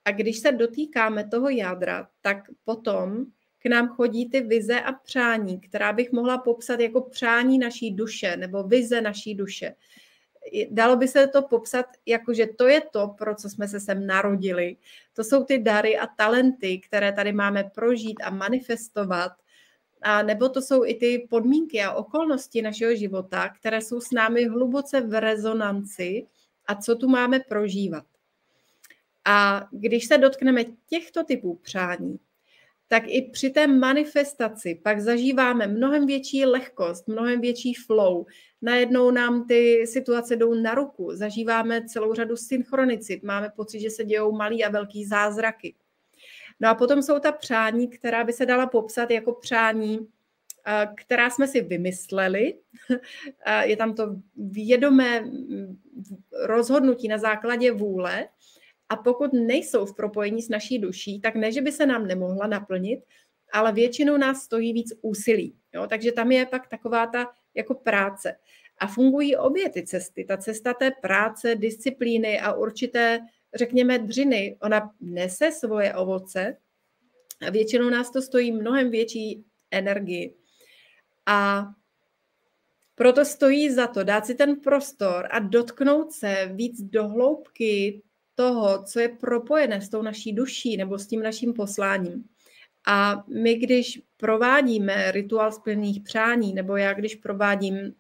A když se dotýkáme toho jádra, tak potom k nám chodí ty vize a přání, která bych mohla popsat jako přání naší duše nebo vize naší duše. Dalo by se to popsat jako, že to je to, pro co jsme se sem narodili. To jsou ty dary a talenty, které tady máme prožít a manifestovat. A nebo to jsou i ty podmínky a okolnosti našeho života, které jsou s námi hluboce v rezonanci a co tu máme prožívat. A když se dotkneme těchto typů přání, tak i při té manifestaci pak zažíváme mnohem větší lehkost, mnohem větší flow. Najednou nám ty situace jdou na ruku, zažíváme celou řadu synchronicit, máme pocit, že se dějou malý a velký zázraky. No a potom jsou ta přání, která by se dala popsat jako přání, která jsme si vymysleli. Je tam to vědomé rozhodnutí na základě vůle, a pokud nejsou v propojení s naší duší, tak ne, že by se nám nemohla naplnit, ale většinou nás stojí víc úsilí. Jo? Takže tam je pak taková ta jako práce. A fungují obě ty cesty. Ta cesta té práce, disciplíny a určité, řekněme, dřiny, ona nese svoje ovoce a většinou nás to stojí mnohem větší energii. A proto stojí za to dát si ten prostor a dotknout se víc do hloubky toho, co je propojené s tou naší duší nebo s tím naším posláním. A my, když provádíme rituál splných přání, nebo já když provádím,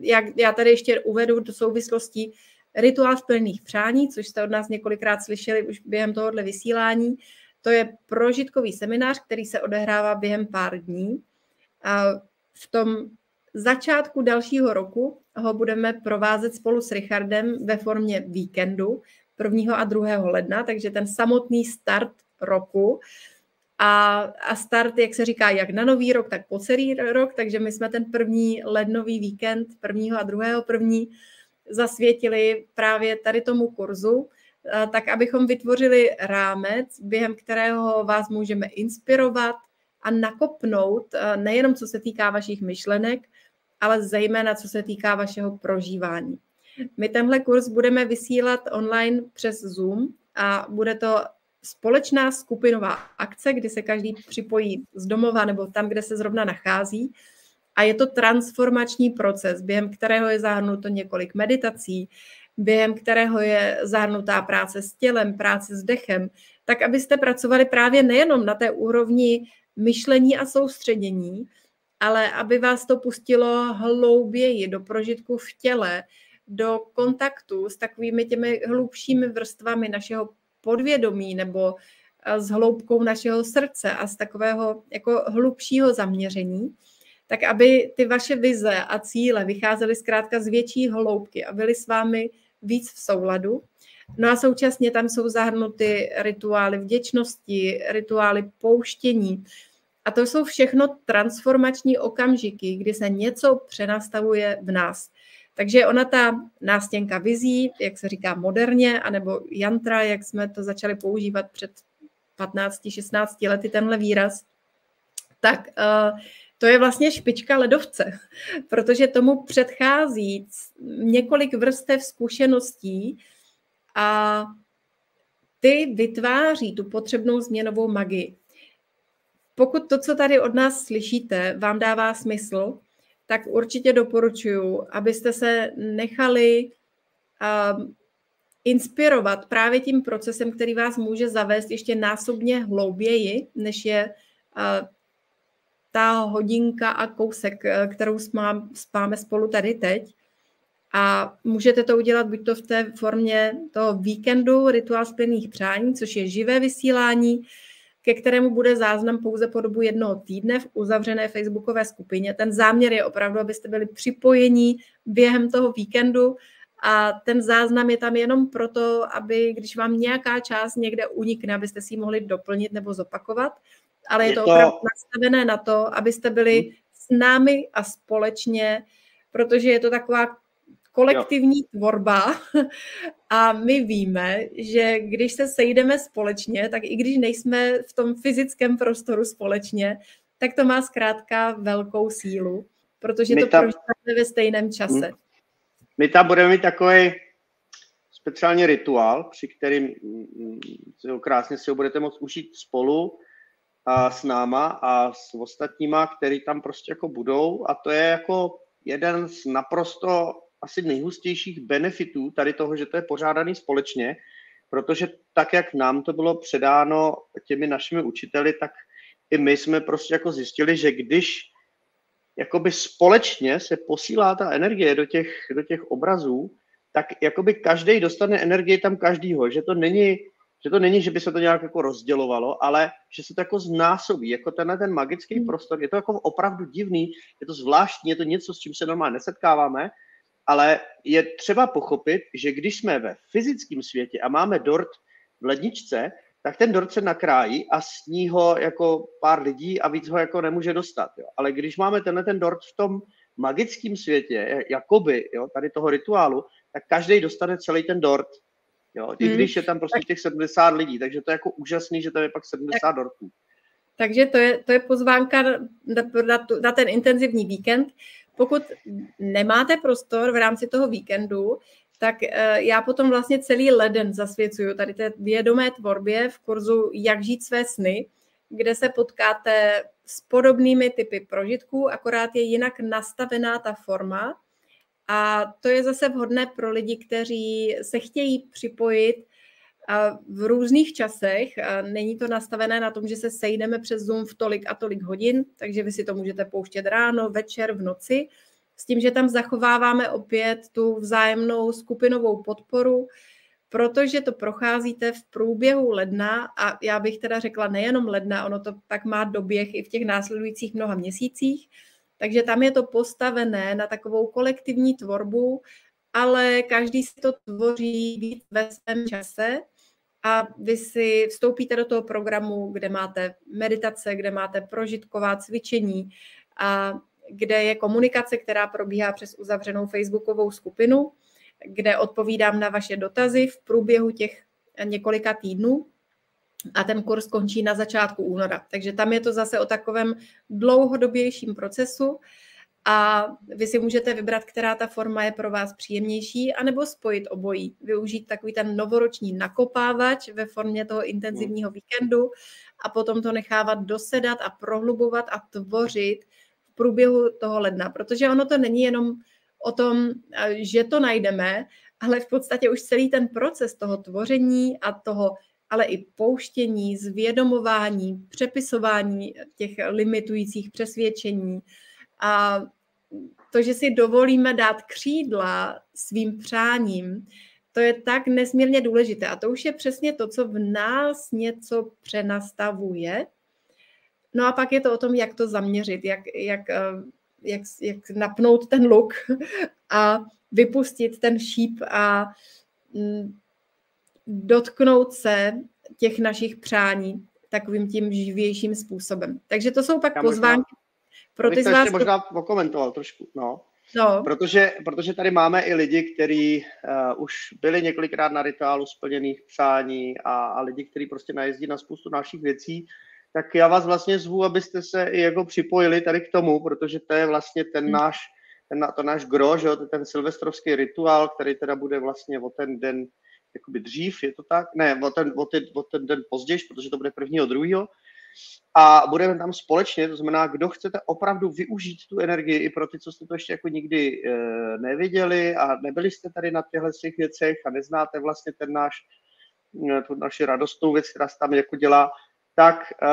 jak, já tady ještě uvedu do souvislostí rituál splných přání, což jste od nás několikrát slyšeli už během tohohle vysílání, to je prožitkový seminář, který se odehrává během pár dní. A v tom začátku dalšího roku ho budeme provázet spolu s Richardem ve formě víkendu 1. a 2. ledna, takže ten samotný start roku a, a start, jak se říká, jak na nový rok, tak po celý rok, takže my jsme ten první lednový víkend, prvního a druhého první, zasvětili právě tady tomu kurzu, tak abychom vytvořili rámec, během kterého vás můžeme inspirovat a nakopnout, nejenom co se týká vašich myšlenek, ale zejména co se týká vašeho prožívání. My tenhle kurz budeme vysílat online přes Zoom a bude to společná skupinová akce, kdy se každý připojí z domova nebo tam, kde se zrovna nachází. A je to transformační proces, během kterého je zahrnuto několik meditací, během kterého je zahrnutá práce s tělem, práce s dechem, tak abyste pracovali právě nejenom na té úrovni myšlení a soustředění, ale aby vás to pustilo hlouběji do prožitku v těle, do kontaktu s takovými těmi hlubšími vrstvami našeho podvědomí nebo eh, s hloubkou našeho srdce a z takového jako hlubšího zaměření, tak aby ty vaše vize a cíle vycházely zkrátka z větší hloubky a byly s vámi víc v souladu. No a současně tam jsou zahrnuty rituály vděčnosti, rituály pouštění. A to jsou všechno transformační okamžiky, kdy se něco přenastavuje v nás. Takže ona ta nástěnka vizí, jak se říká moderně, anebo jantra, jak jsme to začali používat před 15-16 lety, tenhle výraz, tak uh, to je vlastně špička ledovce, protože tomu předchází několik vrstev zkušeností a ty vytváří tu potřebnou změnovou magii. Pokud to, co tady od nás slyšíte, vám dává smysl, tak určitě doporučuji, abyste se nechali uh, inspirovat právě tím procesem, který vás může zavést ještě násobně hlouběji, než je uh, ta hodinka a kousek, uh, kterou spáme spolu tady teď. A můžete to udělat buď to v té formě toho víkendu rituál splných přání, což je živé vysílání, ke kterému bude záznam pouze po dobu jednoho týdne v uzavřené facebookové skupině. Ten záměr je opravdu, abyste byli připojení během toho víkendu a ten záznam je tam jenom proto, aby když vám nějaká část někde unikne, abyste si ji mohli doplnit nebo zopakovat, ale je, je to, to opravdu nastavené na to, abyste byli hmm. s námi a společně, protože je to taková kolektivní jo. tvorba a my víme, že když se sejdeme společně, tak i když nejsme v tom fyzickém prostoru společně, tak to má zkrátka velkou sílu, protože my to tam, prožíváme ve stejném čase. My tam budeme mít takový speciální rituál, při kterým hm, hm, krásně si ho budete moct užít spolu a s náma a s ostatníma, který tam prostě jako budou a to je jako jeden z naprosto asi nejhustějších benefitů tady toho, že to je pořádaný společně, protože tak, jak nám to bylo předáno těmi našimi učiteli, tak i my jsme prostě jako zjistili, že když jakoby společně se posílá ta energie do těch, do těch obrazů, tak jakoby každý dostane energii tam každýho, že to není, že to není, že by se to nějak jako rozdělovalo, ale že se to jako znásobí, jako tenhle ten magický hmm. prostor, je to jako opravdu divný, je to zvláštní, je to něco, s čím se normálně nesetkáváme ale je třeba pochopit, že když jsme ve fyzickém světě a máme dort v ledničce, tak ten dort se nakrájí a sní ho jako pár lidí a víc ho jako nemůže dostat. Jo. Ale když máme tenhle ten dort v tom magickém světě, jakoby, jo, tady toho rituálu, tak každý dostane celý ten dort. Jo? I hmm. když je tam prostě těch 70 lidí, takže to je jako úžasný, že tam je pak 70 tak. dortů. Takže to je, to je pozvánka na, na, na ten intenzivní víkend. Pokud nemáte prostor v rámci toho víkendu, tak eh, já potom vlastně celý leden zasvěcuju tady té vědomé tvorbě v kurzu Jak žít své sny, kde se potkáte s podobnými typy prožitků, akorát je jinak nastavená ta forma. A to je zase vhodné pro lidi, kteří se chtějí připojit v různých časech. Není to nastavené na tom, že se sejdeme přes Zoom v tolik a tolik hodin, takže vy si to můžete pouštět ráno, večer, v noci, s tím, že tam zachováváme opět tu vzájemnou skupinovou podporu, protože to procházíte v průběhu ledna a já bych teda řekla nejenom ledna, ono to tak má doběh i v těch následujících mnoha měsících, takže tam je to postavené na takovou kolektivní tvorbu, ale každý si to tvoří víc ve svém čase a vy si vstoupíte do toho programu, kde máte meditace, kde máte prožitková cvičení a kde je komunikace, která probíhá přes uzavřenou facebookovou skupinu, kde odpovídám na vaše dotazy v průběhu těch několika týdnů a ten kurz končí na začátku února. Takže tam je to zase o takovém dlouhodobějším procesu a vy si můžete vybrat, která ta forma je pro vás příjemnější, anebo spojit obojí. Využít takový ten novoroční nakopávač ve formě toho intenzivního víkendu a potom to nechávat dosedat a prohlubovat a tvořit v průběhu toho ledna, protože ono to není jenom o tom, že to najdeme, ale v podstatě už celý ten proces toho tvoření a toho ale i pouštění, zvědomování, přepisování těch limitujících přesvědčení, a to, že si dovolíme dát křídla svým přáním, to je tak nesmírně důležité. A to už je přesně to, co v nás něco přenastavuje. No a pak je to o tom, jak to zaměřit, jak, jak, eh, jak, jak napnout ten luk a vypustit ten šíp a mm, dotknout se těch našich přání takovým tím živějším způsobem. Takže to jsou pak pozvánky pro ty z vás... Ještě možná okomentoval trošku, no. No. Protože, protože tady máme i lidi, kteří uh, už byli několikrát na rituálu splněných přání a, a lidi, kteří prostě najezdí na spoustu našich věcí, tak já vás vlastně zvu, abyste se i jako připojili tady k tomu, protože to je vlastně ten hmm. náš, ten, to náš gro, že jo, ten silvestrovský rituál, který teda bude vlastně o ten den jakoby dřív, je to tak? Ne, o ten, o ten, o ten den později, protože to bude prvního, druhého a budeme tam společně, to znamená, kdo chcete opravdu využít tu energii i pro ty, co jste to ještě jako nikdy e, neviděli a nebyli jste tady na těchto těch věcech a neznáte vlastně ten náš, e, tu naši radostnou věc, která se tam jako dělá, tak e,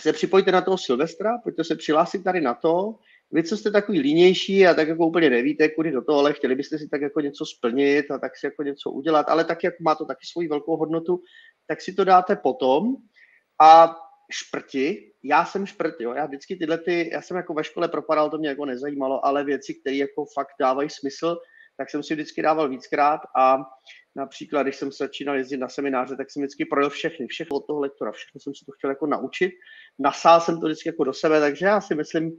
se připojte na toho Silvestra, pojďte se přihlásit tady na to. Vy, co jste takový línější a tak jako úplně nevíte, kudy do toho, ale chtěli byste si tak jako něco splnit a tak si jako něco udělat, ale tak, jak má to taky svoji velkou hodnotu, tak si to dáte potom. A šprti, já jsem šprt, jo, já vždycky tyhle ty, já jsem jako ve škole propadal, to mě jako nezajímalo, ale věci, které jako fakt dávají smysl, tak jsem si vždycky dával víckrát a například, když jsem začínal jezdit na semináře, tak jsem vždycky projel všechny, všechno od toho lektora, všechno jsem si to chtěl jako naučit, nasál jsem to vždycky jako do sebe, takže já si myslím,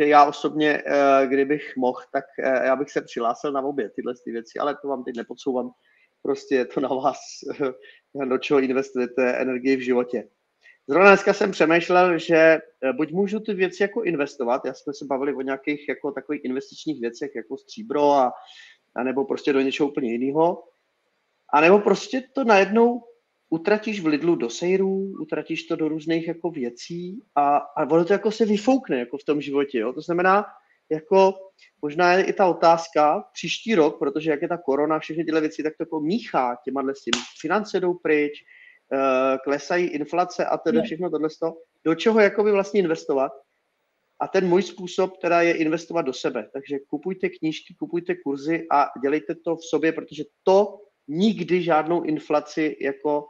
že já osobně, eh, kdybych mohl, tak eh, já bych se přihlásil na obě tyhle ty věci, ale to vám teď nepodsouvám, prostě je to na vás, do čeho investujete energii v životě. Zrovna dneska jsem přemýšlel, že eh, buď můžu ty věci jako investovat, já jsme se bavili o nějakých jako takových investičních věcech, jako stříbro a, a nebo prostě do něčeho úplně jiného, a nebo prostě to najednou utratíš v Lidlu do sejrů, utratíš to do různých jako věcí a, a ono to jako se vyfoukne jako v tom životě. Jo? To znamená, jako možná je i ta otázka příští rok, protože jak je ta korona, všechny tyhle věci, tak to jako míchá těma s tím. Finance jdou pryč, klesají inflace a tedy všechno tohle, do čeho jakoby vlastně investovat. A ten můj způsob teda je investovat do sebe. Takže kupujte knížky, kupujte kurzy a dělejte to v sobě, protože to nikdy žádnou inflaci jako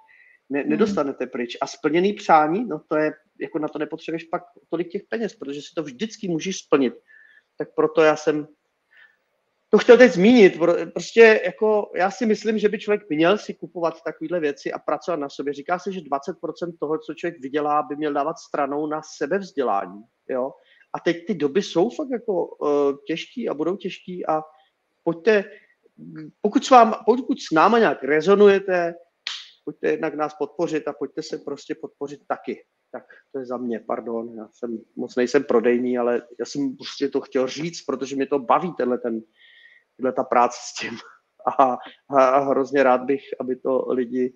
ne, hmm. nedostanete pryč. A splněný přání, no to je, jako na to nepotřebuješ pak tolik těch peněz, protože si to vždycky můžeš splnit. Tak proto já jsem to chtěl teď zmínit. Prostě jako já si myslím, že by člověk měl si kupovat takovéhle věci a pracovat na sobě. Říká se, že 20% toho, co člověk vydělá, by měl dávat stranou na sebevzdělání. Jo? A teď ty doby jsou fakt jako uh, těžký a budou těžký a pojďte, pokud s, vám, pokud s náma nějak rezonujete, pojďte jednak nás podpořit a pojďte se prostě podpořit taky. Tak to je za mě, pardon, já jsem moc nejsem prodejný, ale já jsem prostě to chtěl říct, protože mě to baví, tenhle ten, tenhle ta práce s tím. A, a hrozně rád bych, aby to lidi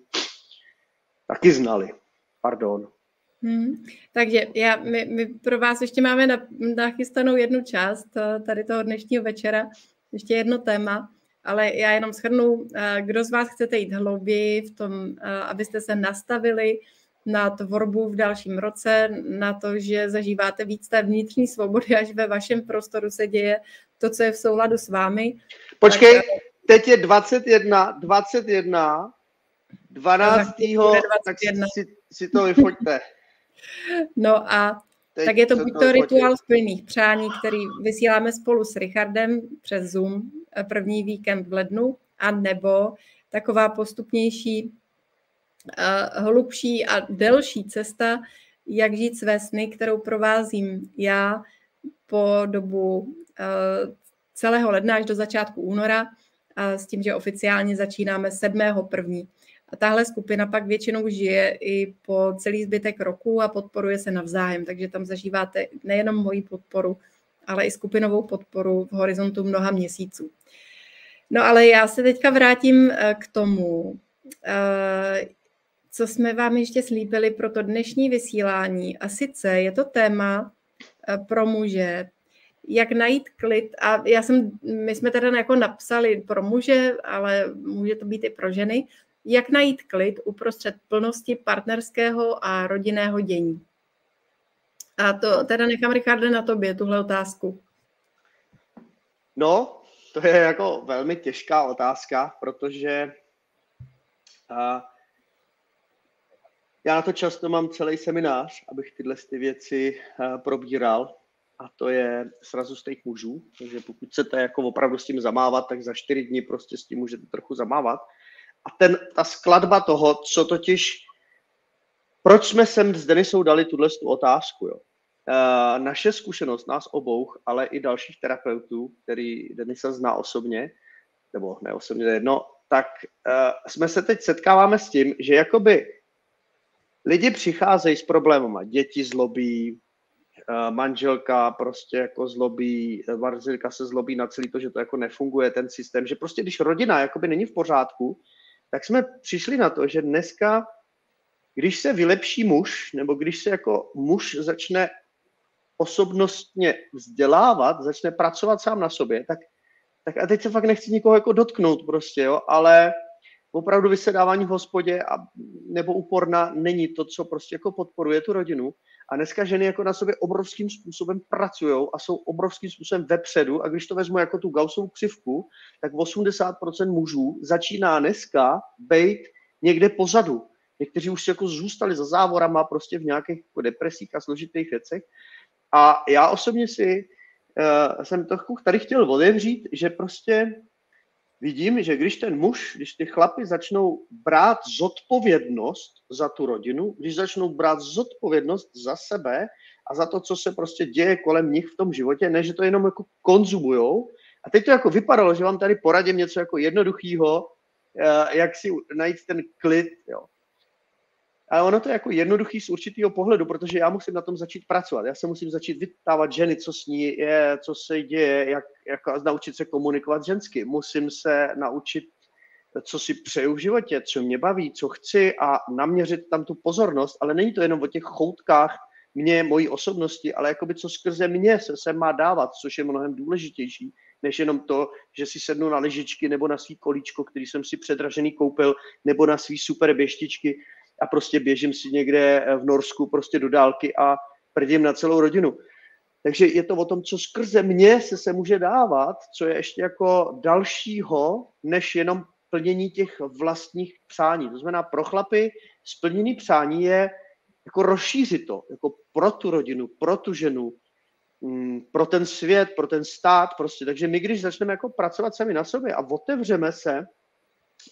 taky znali. Pardon. Hmm. Takže já, my, my pro vás ještě máme nachystanou jednu část eh, tady toho dnešního večera, ještě jedno téma, ale já jenom shrnu, eh, kdo z vás chcete jít hlouběji v tom, eh, abyste se nastavili na tvorbu v dalším roce, na to, že zažíváte víc té vnitřní svobody, až ve vašem prostoru se děje to, co je v souladu s vámi. Počkej, tak, teď je 21, 21, 12. tak si, si to vyfoďte. No a Teď tak je to buď to rituál splných přání, který vysíláme spolu s Richardem přes Zoom eh, první víkend v lednu, a nebo taková postupnější, hlubší a delší cesta, jak žít své sny, kterou provázím já po dobu uh, celého ledna až do začátku února, s tím, že oficiálně začínáme 7. první. A tahle skupina pak většinou žije i po celý zbytek roku a podporuje se navzájem, takže tam zažíváte nejenom moji podporu, ale i skupinovou podporu v horizontu mnoha měsíců. No ale já se teďka vrátím eh, k tomu, eh, co jsme vám ještě slíbili pro to dnešní vysílání. A sice je to téma eh, pro muže, jak najít klid. A já jsem, my jsme teda jako napsali pro muže, ale může to být i pro ženy, jak najít klid uprostřed plnosti partnerského a rodinného dění? A to teda nechám, Richarde, na tobě, tuhle otázku. No, to je jako velmi těžká otázka, protože uh, já na to často mám celý seminář, abych tyhle ty věci uh, probíral a to je srazostých mužů, takže pokud chcete jako opravdu s tím zamávat, tak za čtyři dny prostě s tím můžete trochu zamávat. A ten, ta skladba toho, co totiž, proč jsme sem s Denisou dali tuhle tu otázku, jo? Uh, naše zkušenost, nás obou, ale i dalších terapeutů, který Denisa zná osobně, nebo ne osobně, jedno, tak uh, jsme se teď setkáváme s tím, že jakoby lidi přicházejí s problémama. Děti zlobí, uh, manželka prostě jako zlobí, manželka se zlobí na celý to, že to jako nefunguje, ten systém, že prostě když rodina jakoby není v pořádku, tak jsme přišli na to, že dneska, když se vylepší muž, nebo když se jako muž začne osobnostně vzdělávat, začne pracovat sám na sobě, tak, tak a teď se fakt nechci nikoho jako dotknout prostě, jo, ale opravdu vysedávání v hospodě a, nebo úporna není to, co prostě jako podporuje tu rodinu. A dneska ženy jako na sobě obrovským způsobem pracují a jsou obrovským způsobem vepředu. A když to vezmu jako tu Gaussovou křivku, tak 80% mužů začíná dneska být někde pozadu. Někteří už jako zůstali za závorama prostě v nějakých jako depresích a složitých věcech. A já osobně si uh, jsem trochu tady chtěl otevřít, že prostě vidím, že když ten muž, když ty chlapy začnou brát zodpovědnost za tu rodinu, když začnou brát zodpovědnost za sebe a za to, co se prostě děje kolem nich v tom životě, ne, že to jenom jako konzumujou. A teď to jako vypadalo, že vám tady poradím něco jako jednoduchého, eh, jak si najít ten klid, jo. Ale ono to je jako jednoduchý z určitého pohledu, protože já musím na tom začít pracovat. Já se musím začít vyptávat ženy, co s ní je, co se děje, jak, jak naučit se komunikovat žensky. Musím se naučit, co si přeju v životě, co mě baví, co chci a naměřit tam tu pozornost, ale není to jenom o těch choutkách mě, mojí osobnosti, ale jakoby co skrze mě se sem má dávat, což je mnohem důležitější, než jenom to, že si sednu na lyžičky nebo na svý kolíčko, který jsem si předražený koupil, nebo na svý super běštičky a prostě běžím si někde v Norsku prostě do dálky a prdím na celou rodinu. Takže je to o tom, co skrze mě se se může dávat, co je ještě jako dalšího, než jenom plnění těch vlastních přání. To znamená, pro chlapy splnění přání je jako rozšířit to, jako pro tu rodinu, pro tu ženu, mm, pro ten svět, pro ten stát prostě. Takže my, když začneme jako pracovat sami na sobě a otevřeme se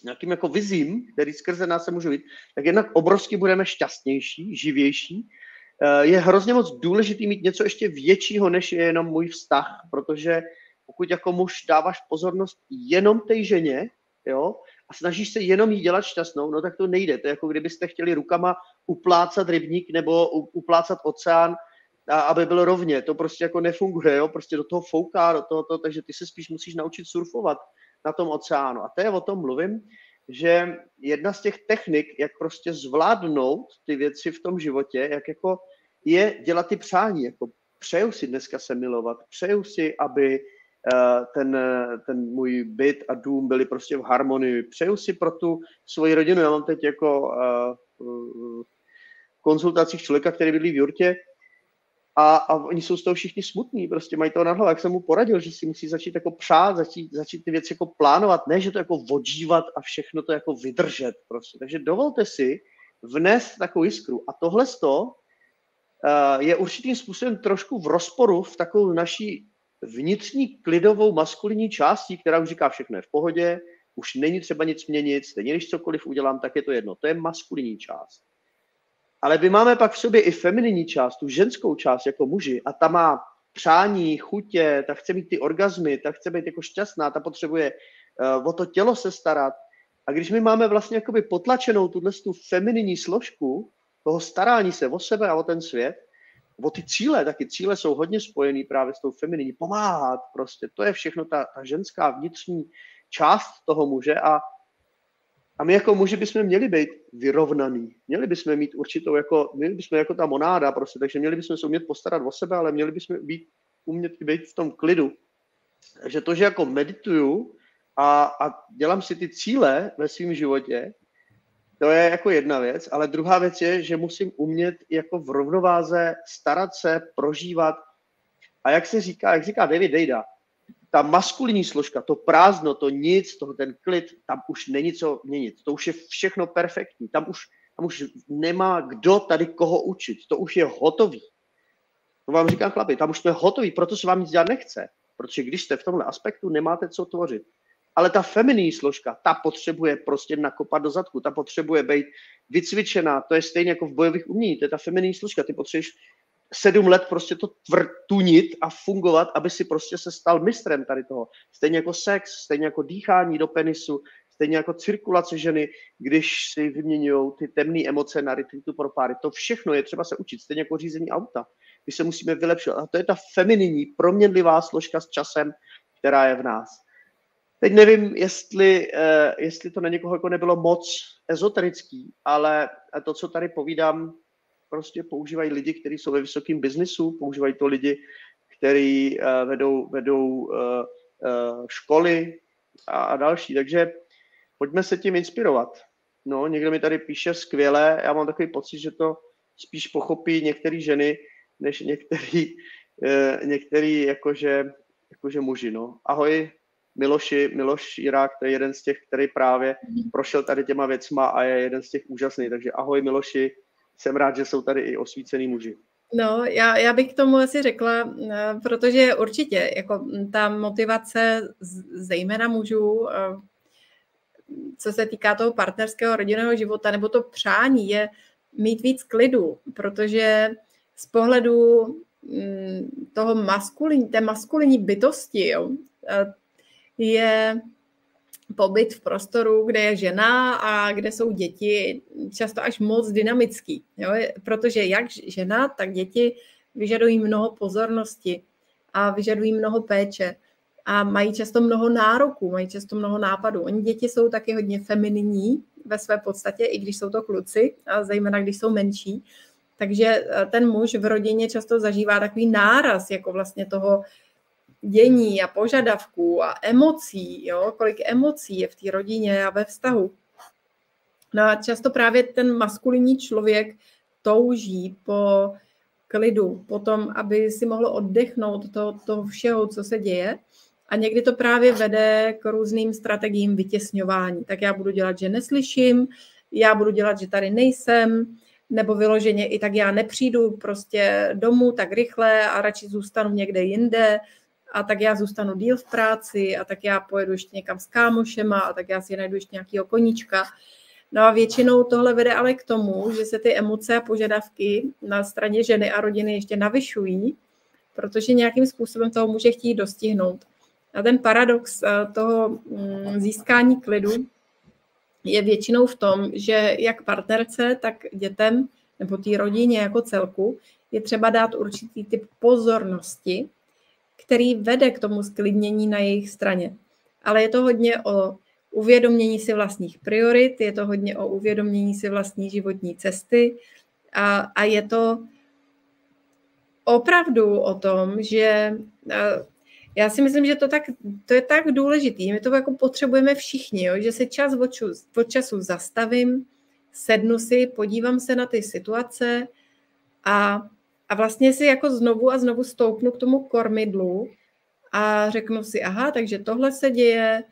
nějakým jako vizím, který skrze nás se může být, tak jednak obrovsky budeme šťastnější, živější. Eh, je hrozně moc důležitý mít něco ještě většího, než je jenom můj vztah, protože pokud jako muž dáváš pozornost jenom té ženě, jo, a snažíš se jenom jí dělat šťastnou, no tak to nejde. To je jako kdybyste chtěli rukama uplácat rybník nebo uplácat oceán, a aby byl rovně. To prostě jako nefunguje, jo? prostě do toho fouká, do toho, to, takže ty se spíš musíš naučit surfovat na tom oceánu. A to je o tom mluvím, že jedna z těch technik, jak prostě zvládnout ty věci v tom životě, jak jako je dělat ty přání, jako přeju si dneska se milovat, přeju si, aby eh, ten, ten můj byt a dům byli prostě v harmonii. Přeju si pro tu svoji rodinu, já mám teď jako uh, konzultacích člověka, který bydlí v Jurtě, a, a oni jsou z toho všichni smutní, prostě mají to na hlavě. Jak jsem mu poradil, že si musí začít jako přát, začít, začít ty věci jako plánovat, ne, že to jako vodívat a všechno to jako vydržet prostě. Takže dovolte si vnést takovou jiskru. A tohle to uh, je určitým způsobem trošku v rozporu v takovou naší vnitřní klidovou maskulinní částí, která už říká všechno je v pohodě, už není třeba nic měnit, stejně když cokoliv udělám, tak je to jedno. To je maskulinní část. Ale my máme pak v sobě i femininní část, tu ženskou část jako muži a ta má přání, chutě, ta chce mít ty orgazmy, ta chce být jako šťastná, ta potřebuje uh, o to tělo se starat. A když my máme vlastně jakoby potlačenou tuhle tu femininní složku, toho starání se o sebe a o ten svět, o ty cíle, taky cíle jsou hodně spojený právě s tou femininní, pomáhat prostě, to je všechno ta, ta ženská vnitřní část toho muže a a my jako muži bychom měli být vyrovnaný. Měli bychom mít určitou, jako, měli bychom jako ta monáda prostě, takže měli bychom se umět postarat o sebe, ale měli bychom být, umět být v tom klidu. Takže to, že jako medituju a, a dělám si ty cíle ve svém životě, to je jako jedna věc, ale druhá věc je, že musím umět jako v rovnováze starat se, prožívat. A jak se říká, jak říká David Dejda, ta maskulinní složka, to prázdno, to nic, to, ten klid, tam už není co měnit. To už je všechno perfektní. Tam už, tam už nemá kdo tady koho učit. To už je hotový. To vám říkám chlapi, tam už jsme hotoví, proto se vám nic dělat nechce. Protože když jste v tomhle aspektu, nemáte co tvořit. Ale ta feminní složka, ta potřebuje prostě nakopat do zadku, ta potřebuje být vycvičená, to je stejně jako v bojových umění, to je ta feminní složka, ty potřebuješ sedm let prostě to tvrtunit a fungovat, aby si prostě se stal mistrem tady toho. Stejně jako sex, stejně jako dýchání do penisu, stejně jako cirkulace ženy, když si vyměňují ty temné emoce na retreatu pro páry. To všechno je třeba se učit, stejně jako řízení auta. My se musíme vylepšit. A to je ta femininní, proměnlivá složka s časem, která je v nás. Teď nevím, jestli, uh, jestli to na někoho jako nebylo moc ezoterický, ale to, co tady povídám, prostě používají lidi, kteří jsou ve vysokém biznisu, používají to lidi, kteří uh, vedou, vedou uh, uh, školy a, a další. Takže pojďme se tím inspirovat. No, někdo mi tady píše skvěle, já mám takový pocit, že to spíš pochopí některé ženy, než některý, uh, některý jakože, jakože muži. No. Ahoj, Miloši, Miloš Jirák, to je jeden z těch, který právě prošel tady těma věcma a je jeden z těch úžasných. Takže ahoj Miloši, jsem rád, že jsou tady i osvícený muži. No, já, já bych k tomu asi řekla, eh, protože určitě jako ta motivace zejména mužů, eh, co se týká toho partnerského rodinného života, nebo to přání je mít víc klidu, protože z pohledu mm, toho maskulinní, té maskulinní bytosti jo, eh, je pobyt v prostoru, kde je žena a kde jsou děti, často až moc dynamický. Jo? Protože jak žena, tak děti vyžadují mnoho pozornosti a vyžadují mnoho péče a mají často mnoho nároků, mají často mnoho nápadů. Oni děti jsou taky hodně femininní ve své podstatě, i když jsou to kluci, a zejména když jsou menší. Takže eh, ten muž v rodině často zažívá takový náraz jako vlastně toho dění a požadavků a emocí, jo, kolik emocí je v té rodině a ve vztahu. No a často právě ten maskulinní člověk touží po klidu, po tom, aby si mohl oddechnout to, to všeho, co se děje. A někdy to právě vede k různým strategiím vytěsňování. Tak já budu dělat, že neslyším, já budu dělat, že tady nejsem, nebo vyloženě i tak já nepřijdu prostě domů tak rychle a radši zůstanu někde jinde, a tak já zůstanu díl v práci a tak já pojedu ještě někam s kámošema a tak já si najdu ještě nějakého koníčka. No a většinou tohle vede ale k tomu, že se ty emoce a požadavky na straně ženy a rodiny ještě navyšují, protože nějakým způsobem toho může chtít dostihnout. A ten paradox eh, toho mm, získání klidu je většinou v tom, že jak partnerce, tak dětem nebo té rodině jako celku je třeba dát určitý typ pozornosti, který vede k tomu sklidnění na jejich straně. Ale je to hodně o uvědomění si vlastních priorit, je to hodně o uvědomění si vlastní životní cesty a, a je to opravdu o tom, že já si myslím, že to, tak, to je tak důležitý. My to jako potřebujeme všichni, jo? že se čas od, času, od času zastavím, sednu si, podívám se na ty situace a, a vlastně si jako znovu a znovu stoupnu k tomu kormidlu a řeknu si, aha, takže tohle se děje,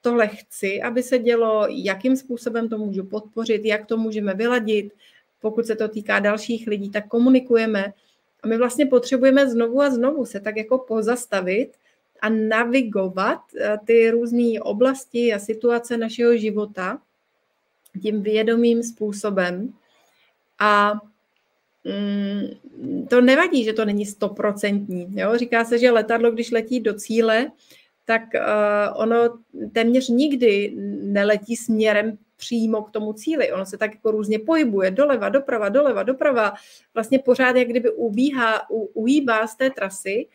tohle chci, aby se dělo, jakým způsobem to můžu podpořit, jak to můžeme vyladit. Pokud se to týká dalších lidí, tak komunikujeme. A my vlastně potřebujeme znovu a znovu se tak jako pozastavit a navigovat eh, ty různé oblasti a situace našeho života tím vědomým způsobem. A to nevadí, že to není stoprocentní. Říká se, že letadlo, když letí do cíle, tak uh, ono téměř nikdy neletí směrem přímo k tomu cíli. Ono se tak jako různě pohybuje, doleva, doprava, doleva, doprava. Vlastně pořád jak kdyby ubíhá, u, z té trasy,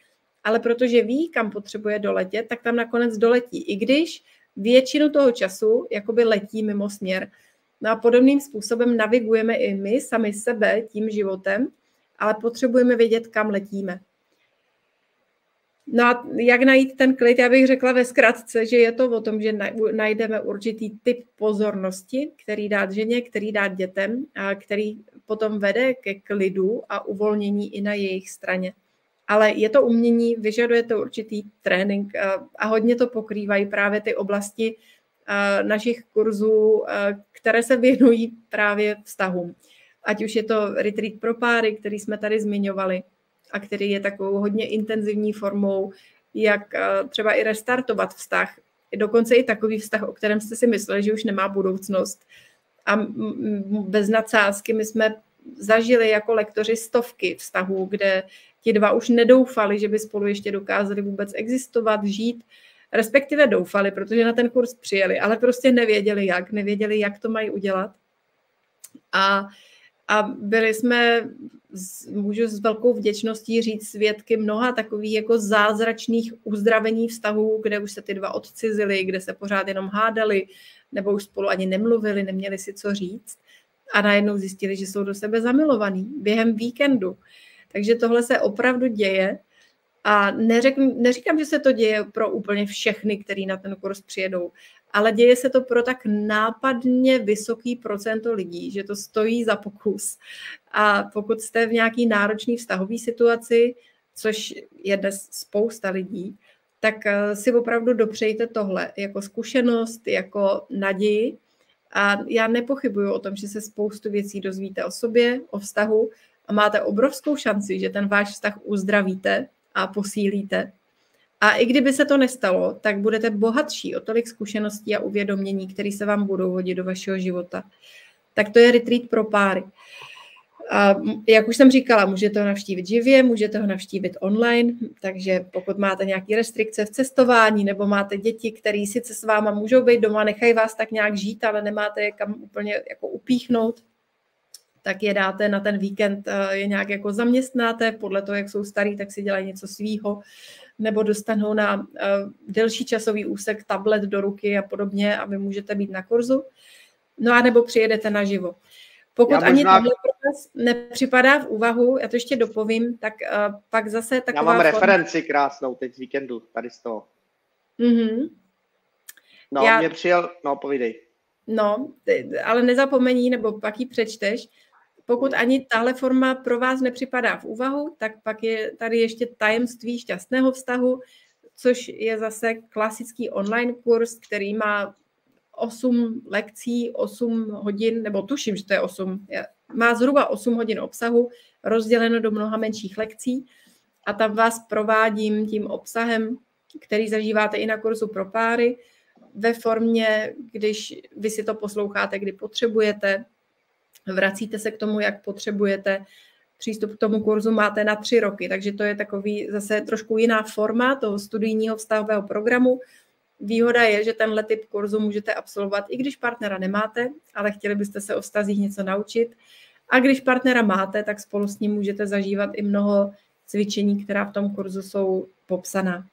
ale protože ví, kam potřebuje doletět, tak tam nakonec doletí. I když většinu toho času jakoby letí mimo směr. No a podobným způsobem navigujeme i my sami sebe tím životem, ale potřebujeme vědět, kam letíme. No a jak najít ten klid? Já bych řekla ve zkratce, že je to o tom, že najdeme určitý typ pozornosti, který dát ženě, který dát dětem, a který potom vede ke klidu a uvolnění i na jejich straně. Ale je to umění, vyžaduje to určitý trénink a hodně to pokrývají právě ty oblasti našich kurzů, které se věnují právě vztahům. Ať už je to retreat pro páry, který jsme tady zmiňovali, a který je takovou hodně intenzivní formou, jak třeba i restartovat vztah. Dokonce i takový vztah, o kterém jste si mysleli, že už nemá budoucnost. A bez nadsázky my jsme zažili jako lektoři stovky vztahů, kde ti dva už nedoufali, že by spolu ještě dokázali vůbec existovat, žít, respektive doufali, protože na ten kurz přijeli, ale prostě nevěděli jak, nevěděli, jak to mají udělat. A a byli jsme, můžu s velkou vděčností říct, svědky mnoha takových jako zázračných uzdravení vztahů, kde už se ty dva odcizili, kde se pořád jenom hádali, nebo už spolu ani nemluvili, neměli si co říct. A najednou zjistili, že jsou do sebe zamilovaní během víkendu. Takže tohle se opravdu děje. A neřek, neříkám, že se to děje pro úplně všechny, kteří na ten kurz přijedou, ale děje se to pro tak nápadně vysoký procento lidí, že to stojí za pokus. A pokud jste v nějaký náročný vztahový situaci, což je dnes spousta lidí, tak eh, si opravdu dopřejte tohle jako zkušenost, jako naději. A já nepochybuju o tom, že se spoustu věcí dozvíte o sobě, o vztahu a máte obrovskou šanci, že ten váš vztah uzdravíte a posílíte a i kdyby se to nestalo, tak budete bohatší o tolik zkušeností a uvědomění, které se vám budou hodit do vašeho života. Tak to je retreat pro páry. A jak už jsem říkala, můžete ho navštívit živě, můžete ho navštívit online, takže pokud máte nějaké restrikce v cestování nebo máte děti, které sice s váma můžou být doma, nechají vás tak nějak žít, ale nemáte je kam úplně jako upíchnout, tak je dáte na ten víkend, eh, je nějak jako zaměstnáte, podle toho, jak jsou starý, tak si dělají něco svýho nebo dostanou na uh, delší časový úsek tablet do ruky a podobně a vy můžete být na kurzu. No a nebo přijedete naživo. Pokud možná... ani tohle pro vás nepřipadá v úvahu, já to ještě dopovím, tak uh, pak zase taková... Já mám forma... referenci krásnou teď z víkendu, tady z toho. Mm-hmm. No, já... mě přijel, no povídej. No, ale nezapomení, nebo pak ji přečteš, pokud ani tahle forma pro vás nepřipadá v úvahu, tak pak je tady ještě tajemství šťastného vztahu, což je zase klasický online kurz, který má 8 lekcí, 8 hodin, nebo tuším, že to je 8, má zhruba 8 hodin obsahu, rozděleno do mnoha menších lekcí. A tam vás provádím tím obsahem, který zažíváte i na kurzu pro páry, ve formě, když vy si to posloucháte, kdy potřebujete, vracíte se k tomu, jak potřebujete přístup k tomu kurzu máte na tři roky, takže to je takový zase trošku jiná forma toho studijního vztahového programu. Výhoda je, že tenhle typ kurzu můžete absolvovat, i když partnera nemáte, ale chtěli byste se o vztazích něco naučit. A když partnera máte, tak spolu s ním můžete zažívat i mnoho cvičení, která v tom kurzu jsou popsaná.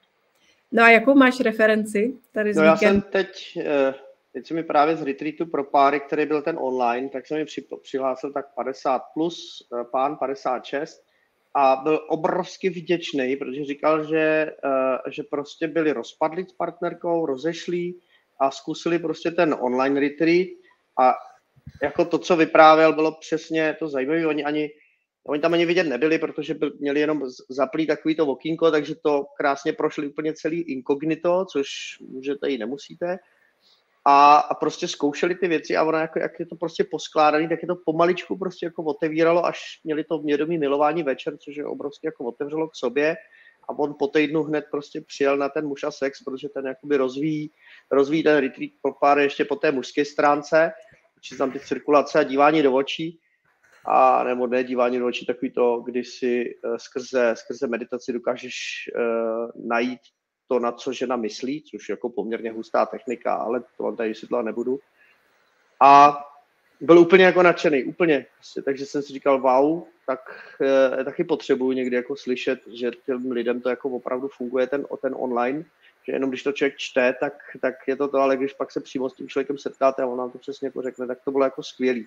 No a jakou máš referenci tady z No já jsem teď, eh, teď se mi právě z retreatu pro páry, který byl ten online, tak jsem mi přihlásil tak 50 plus, eh, pán 56 a byl obrovsky vděčný, protože říkal, že, eh, že prostě byli rozpadli s partnerkou, rozešli a zkusili prostě ten online retreat a jako to, co vyprávěl, bylo přesně to zajímavé. Oni ani Oni tam ani vidět nebyli, protože byl, měli jenom zaplý takový to okýnko, takže to krásně prošli úplně celý inkognito, což můžete i nemusíte. A, a prostě zkoušeli ty věci a ono, jako, jak je to prostě poskládaný, tak je to pomaličku prostě jako otevíralo, až měli to vědomí milování večer, což je obrovsky jako otevřelo k sobě. A on po týdnu hned prostě přijel na ten muž a sex, protože ten jakoby rozvíjí, rozvíjí ten retreat pro pár ještě po té mužské stránce, či tam ty cirkulace a dívání do očí a nebo ne dívání do očí, takový to, kdy si uh, skrze, skrze meditaci dokážeš uh, najít to, na co žena myslí, což je jako poměrně hustá technika, ale to vám tady vysvětlovat nebudu. A byl úplně jako nadšený, úplně. Takže jsem si říkal, wow, tak e, taky potřebuju někdy jako slyšet, že těm lidem to jako opravdu funguje ten, ten online, že jenom když to člověk čte, tak, tak je to to, ale když pak se přímo s tím člověkem setkáte a on nám to přesně jako řekne, tak to bylo jako skvělý.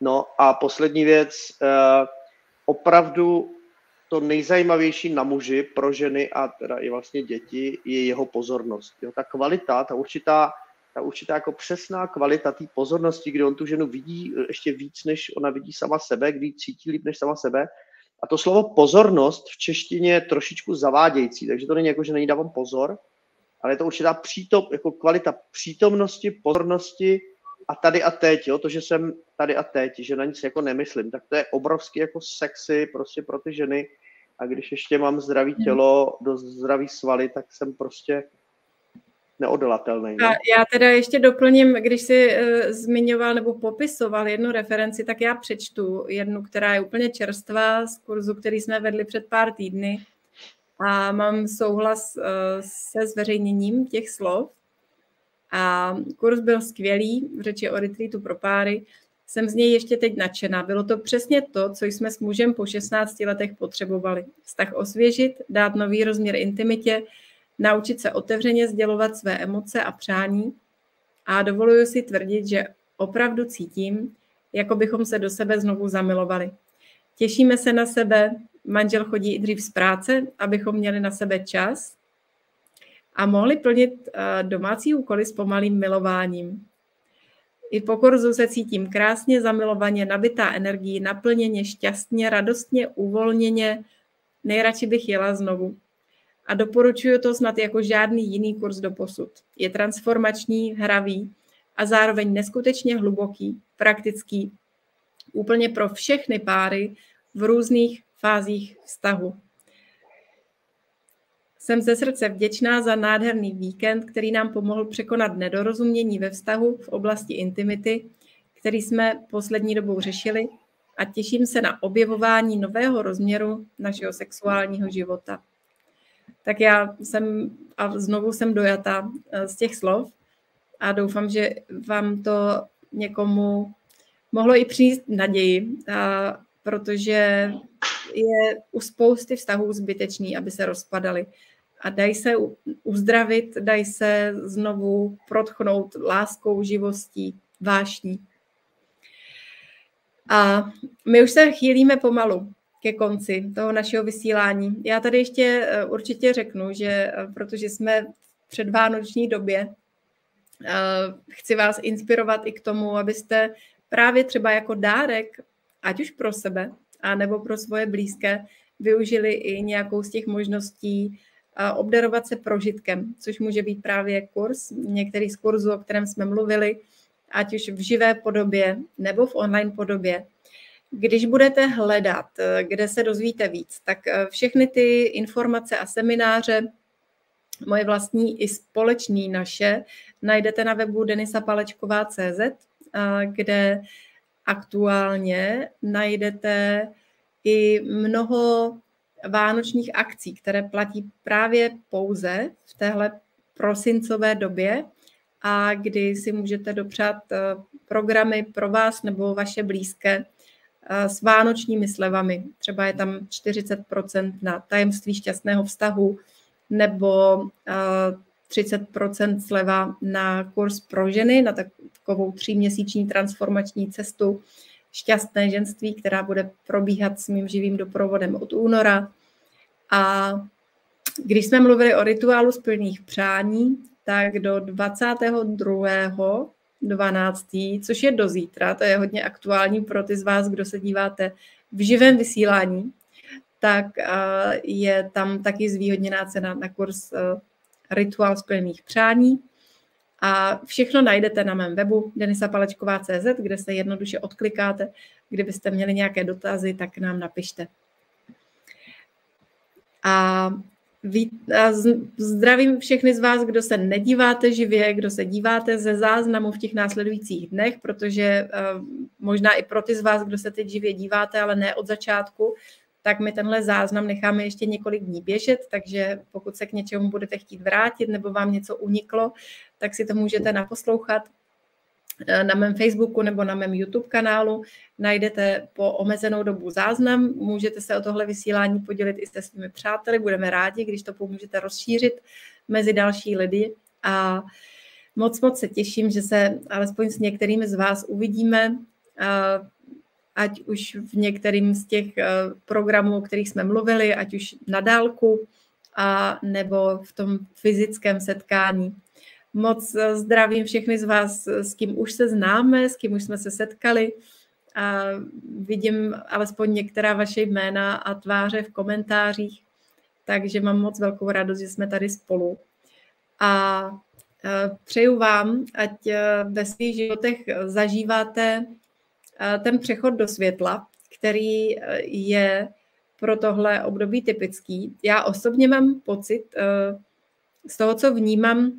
No a poslední věc, eh, opravdu to nejzajímavější na muži pro ženy a teda i vlastně děti je jeho pozornost. Jo, ta kvalita, ta určitá, ta určitá jako přesná kvalita té pozornosti, kdy on tu ženu vidí ještě víc, než ona vidí sama sebe, kdy cítí líp než sama sebe. A to slovo pozornost v češtině je trošičku zavádějící, takže to není jako, že není dávám pozor, ale je to určitá přítom, jako kvalita přítomnosti, pozornosti a tady a teď, jo, to, že jsem tady a teď, že na nic jako nemyslím, tak to je obrovský jako sexy prostě pro ty ženy a když ještě mám zdravý hmm. tělo, do zdravý svaly, tak jsem prostě neodolatelný. A já teda ještě doplním, když jsi uh, zmiňoval nebo popisoval jednu referenci, tak já přečtu jednu, která je úplně čerstvá z kurzu, který jsme vedli před pár týdny a mám souhlas uh, se zveřejněním těch slov. A kurz byl skvělý, v řeči o retreatu pro páry. Jsem z něj ještě teď nadšená. Bylo to přesně to, co jsme s mužem po 16 letech potřebovali. Vztah osvěžit, dát nový rozměr intimitě, naučit se otevřeně sdělovat své emoce a přání. A dovoluji si tvrdit, že opravdu cítím, jako bychom se do sebe znovu zamilovali. Těšíme se na sebe, manžel chodí i dřív z práce, abychom měli na sebe čas a mohli plnit eh, domácí úkoly s pomalým milováním. I po kurzu se cítím krásně, zamilovaně, nabitá energií, naplněně, šťastně, radostně, uvolněně. Nejradši bych jela znovu. A doporučuji to snad jako žádný jiný kurz do posud. Je transformační, hravý a zároveň neskutečně hluboký, praktický, úplně pro všechny páry v různých fázích vztahu. Jsem ze srdce vděčná za nádherný víkend, který nám pomohl překonat nedorozumění ve vztahu v oblasti intimity, který jsme poslední dobou řešili a těším se na objevování nového rozměru našeho sexuálního života. Tak já jsem a znovu jsem dojata eh, z těch slov a doufám, že vám to někomu mohlo i přinést naději, a protože je u spousty vztahů zbytečný, aby se rozpadaly a dají se uzdravit, dají se znovu protchnout láskou, živostí, vášní. A my už se chýlíme pomalu ke konci toho našeho vysílání. Já tady ještě eh, určitě řeknu, že eh, protože jsme v předvánoční době, eh, chci vás inspirovat i k tomu, abyste právě třeba jako dárek, ať už pro sebe, a nebo pro svoje blízké, využili i nějakou z těch možností obdarovat se prožitkem, což může být právě kurz, některý z kurzů, o kterém jsme mluvili, ať už v živé podobě nebo v online podobě. Když budete hledat, kde se dozvíte víc, tak eh, všechny ty informace a semináře, moje vlastní i společný naše, najdete na webu denisapalečková.cz, kde aktuálně najdete i mnoho vánočních akcí, které platí právě pouze v téhle prosincové době a kdy si můžete dopřát eh, programy pro vás nebo vaše blízké eh, s vánočními slevami. Třeba je tam 40% na tajemství šťastného vztahu nebo 30% eh, sleva na kurz pro ženy, na takovou tříměsíční transformační cestu šťastné ženství, která bude probíhat s mým živým doprovodem od února. A když jsme mluvili o rituálu splných přání, tak do 22. 12. což je do zítra, to je hodně aktuální pro ty z vás, kdo se díváte v živém vysílání, tak je tam taky zvýhodněná cena na kurz Rituál splných přání. A všechno najdete na mém webu denisapalečková.cz, kde se jednoduše odklikáte. Kdybyste měli nějaké dotazy, tak nám napište. A zdravím všechny z vás, kdo se nedíváte živě, kdo se díváte ze záznamu v těch následujících dnech, protože uh, možná i pro ty z vás, kdo se teď živě díváte, ale ne od začátku, tak my tenhle záznam necháme ještě několik dní běžet, takže pokud se k něčemu budete chtít vrátit nebo vám něco uniklo, tak si to můžete naposlouchat Eh, na mém Facebooku nebo na mém YouTube kanálu najdete po omezenou dobu záznam. Můžete se o tohle vysílání podělit i se svými přáteli. Budeme rádi, když to pomůžete rozšířit mezi další lidi. A moc, moc se těším, že se alespoň s některými z vás uvidíme, eh, ať už v některým z těch eh, programů, o kterých jsme mluvili, ať už na dálku, a nebo v tom fyzickém setkání. Moc eh, zdravím všechny z vás, eh, s kým už se známe, s kým už jsme se setkali. A vidím alespoň některá vaše jména a tváře v komentářích, takže mám moc velkou radost, že jsme tady spolu. A eh, přeju vám, ať ve svých životech zažíváte ten přechod do světla, který je pro tohle období typický. Já osobně mám pocit, z toho, co vnímám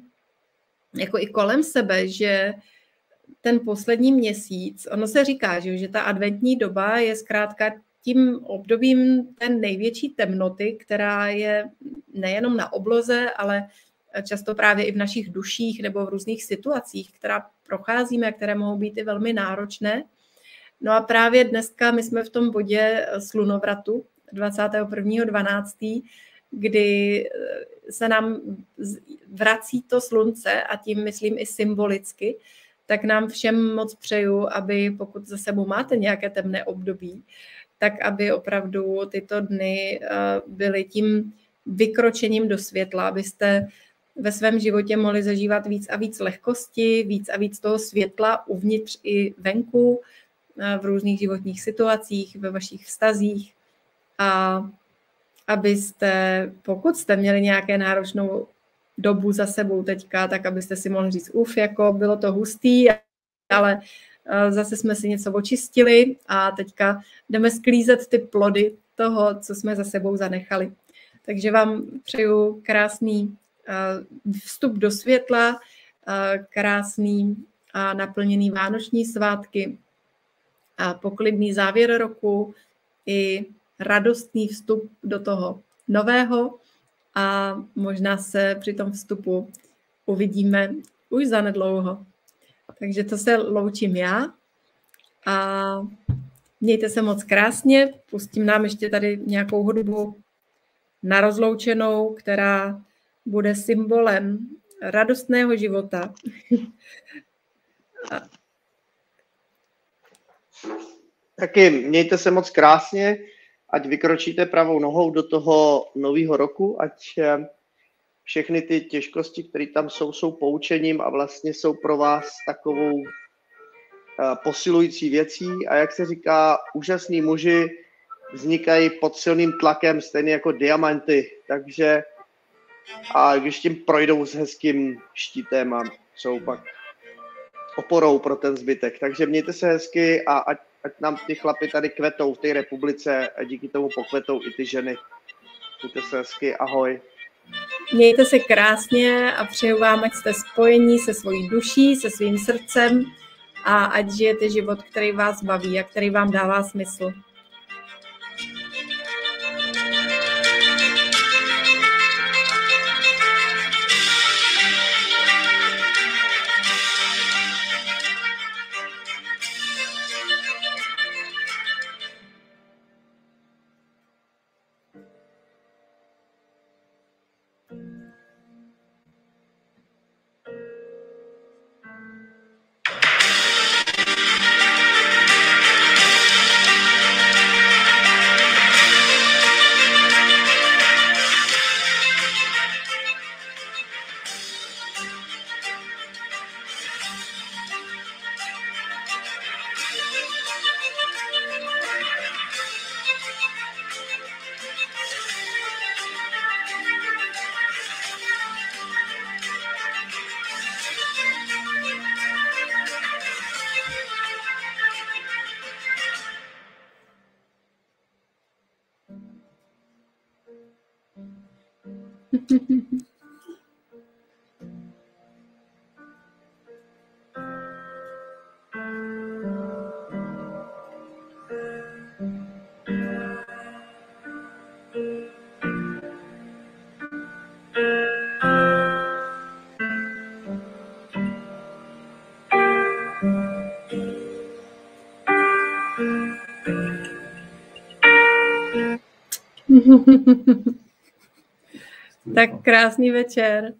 jako i kolem sebe, že ten poslední měsíc, ono se říká, že, že ta adventní doba je zkrátka tím obdobím ten největší temnoty, která je nejenom na obloze, ale často právě i v našich duších nebo v různých situacích, která procházíme, které mohou být i velmi náročné. No a právě dneska my jsme v tom bodě slunovratu 21.12., kdy se nám vrací to slunce a tím myslím i symbolicky, tak nám všem moc přeju, aby pokud za sebou máte nějaké temné období, tak aby opravdu tyto dny eh, byly tím vykročením do světla, abyste ve svém životě mohli zažívat víc a víc lehkosti, víc a víc toho světla uvnitř i venku, eh, v různých životních situacích, ve vašich vztazích. A abyste, pokud jste měli nějaké náročnou dobu za sebou teďka, tak abyste si mohli říct, uf, jako bylo to hustý, ale eh, zase jsme si něco očistili a teďka jdeme sklízet ty plody toho, co jsme za sebou zanechali. Takže vám přeju krásný eh, vstup do světla, eh, krásný a naplněný vánoční svátky a poklidný závěr roku i radostný vstup do toho nového a možná se při tom vstupu uvidíme už zanedlouho. Takže to se loučím já a mějte se moc krásně. Pustím nám ještě tady nějakou hudbu na rozloučenou, která bude symbolem radostného života. Taky mějte se moc krásně ať vykročíte pravou nohou do toho nového roku, ať eh, všechny ty těžkosti, které tam jsou, jsou poučením a vlastně jsou pro vás takovou eh, posilující věcí a jak se říká, úžasní muži vznikají pod silným tlakem, stejně jako diamanty, takže a když tím projdou s hezkým štítem a jsou pak oporou pro ten zbytek. Takže mějte se hezky a ať ať nám ty chlapy tady kvetou v té republice a díky tomu pokvetou i ty ženy. Mějte se hezky, ahoj. Mějte se krásně a přeju vám, ať jste spojení se svojí duší, se svým srdcem a ať žijete život, který vás baví a který vám dává smysl. Tak krásný večer.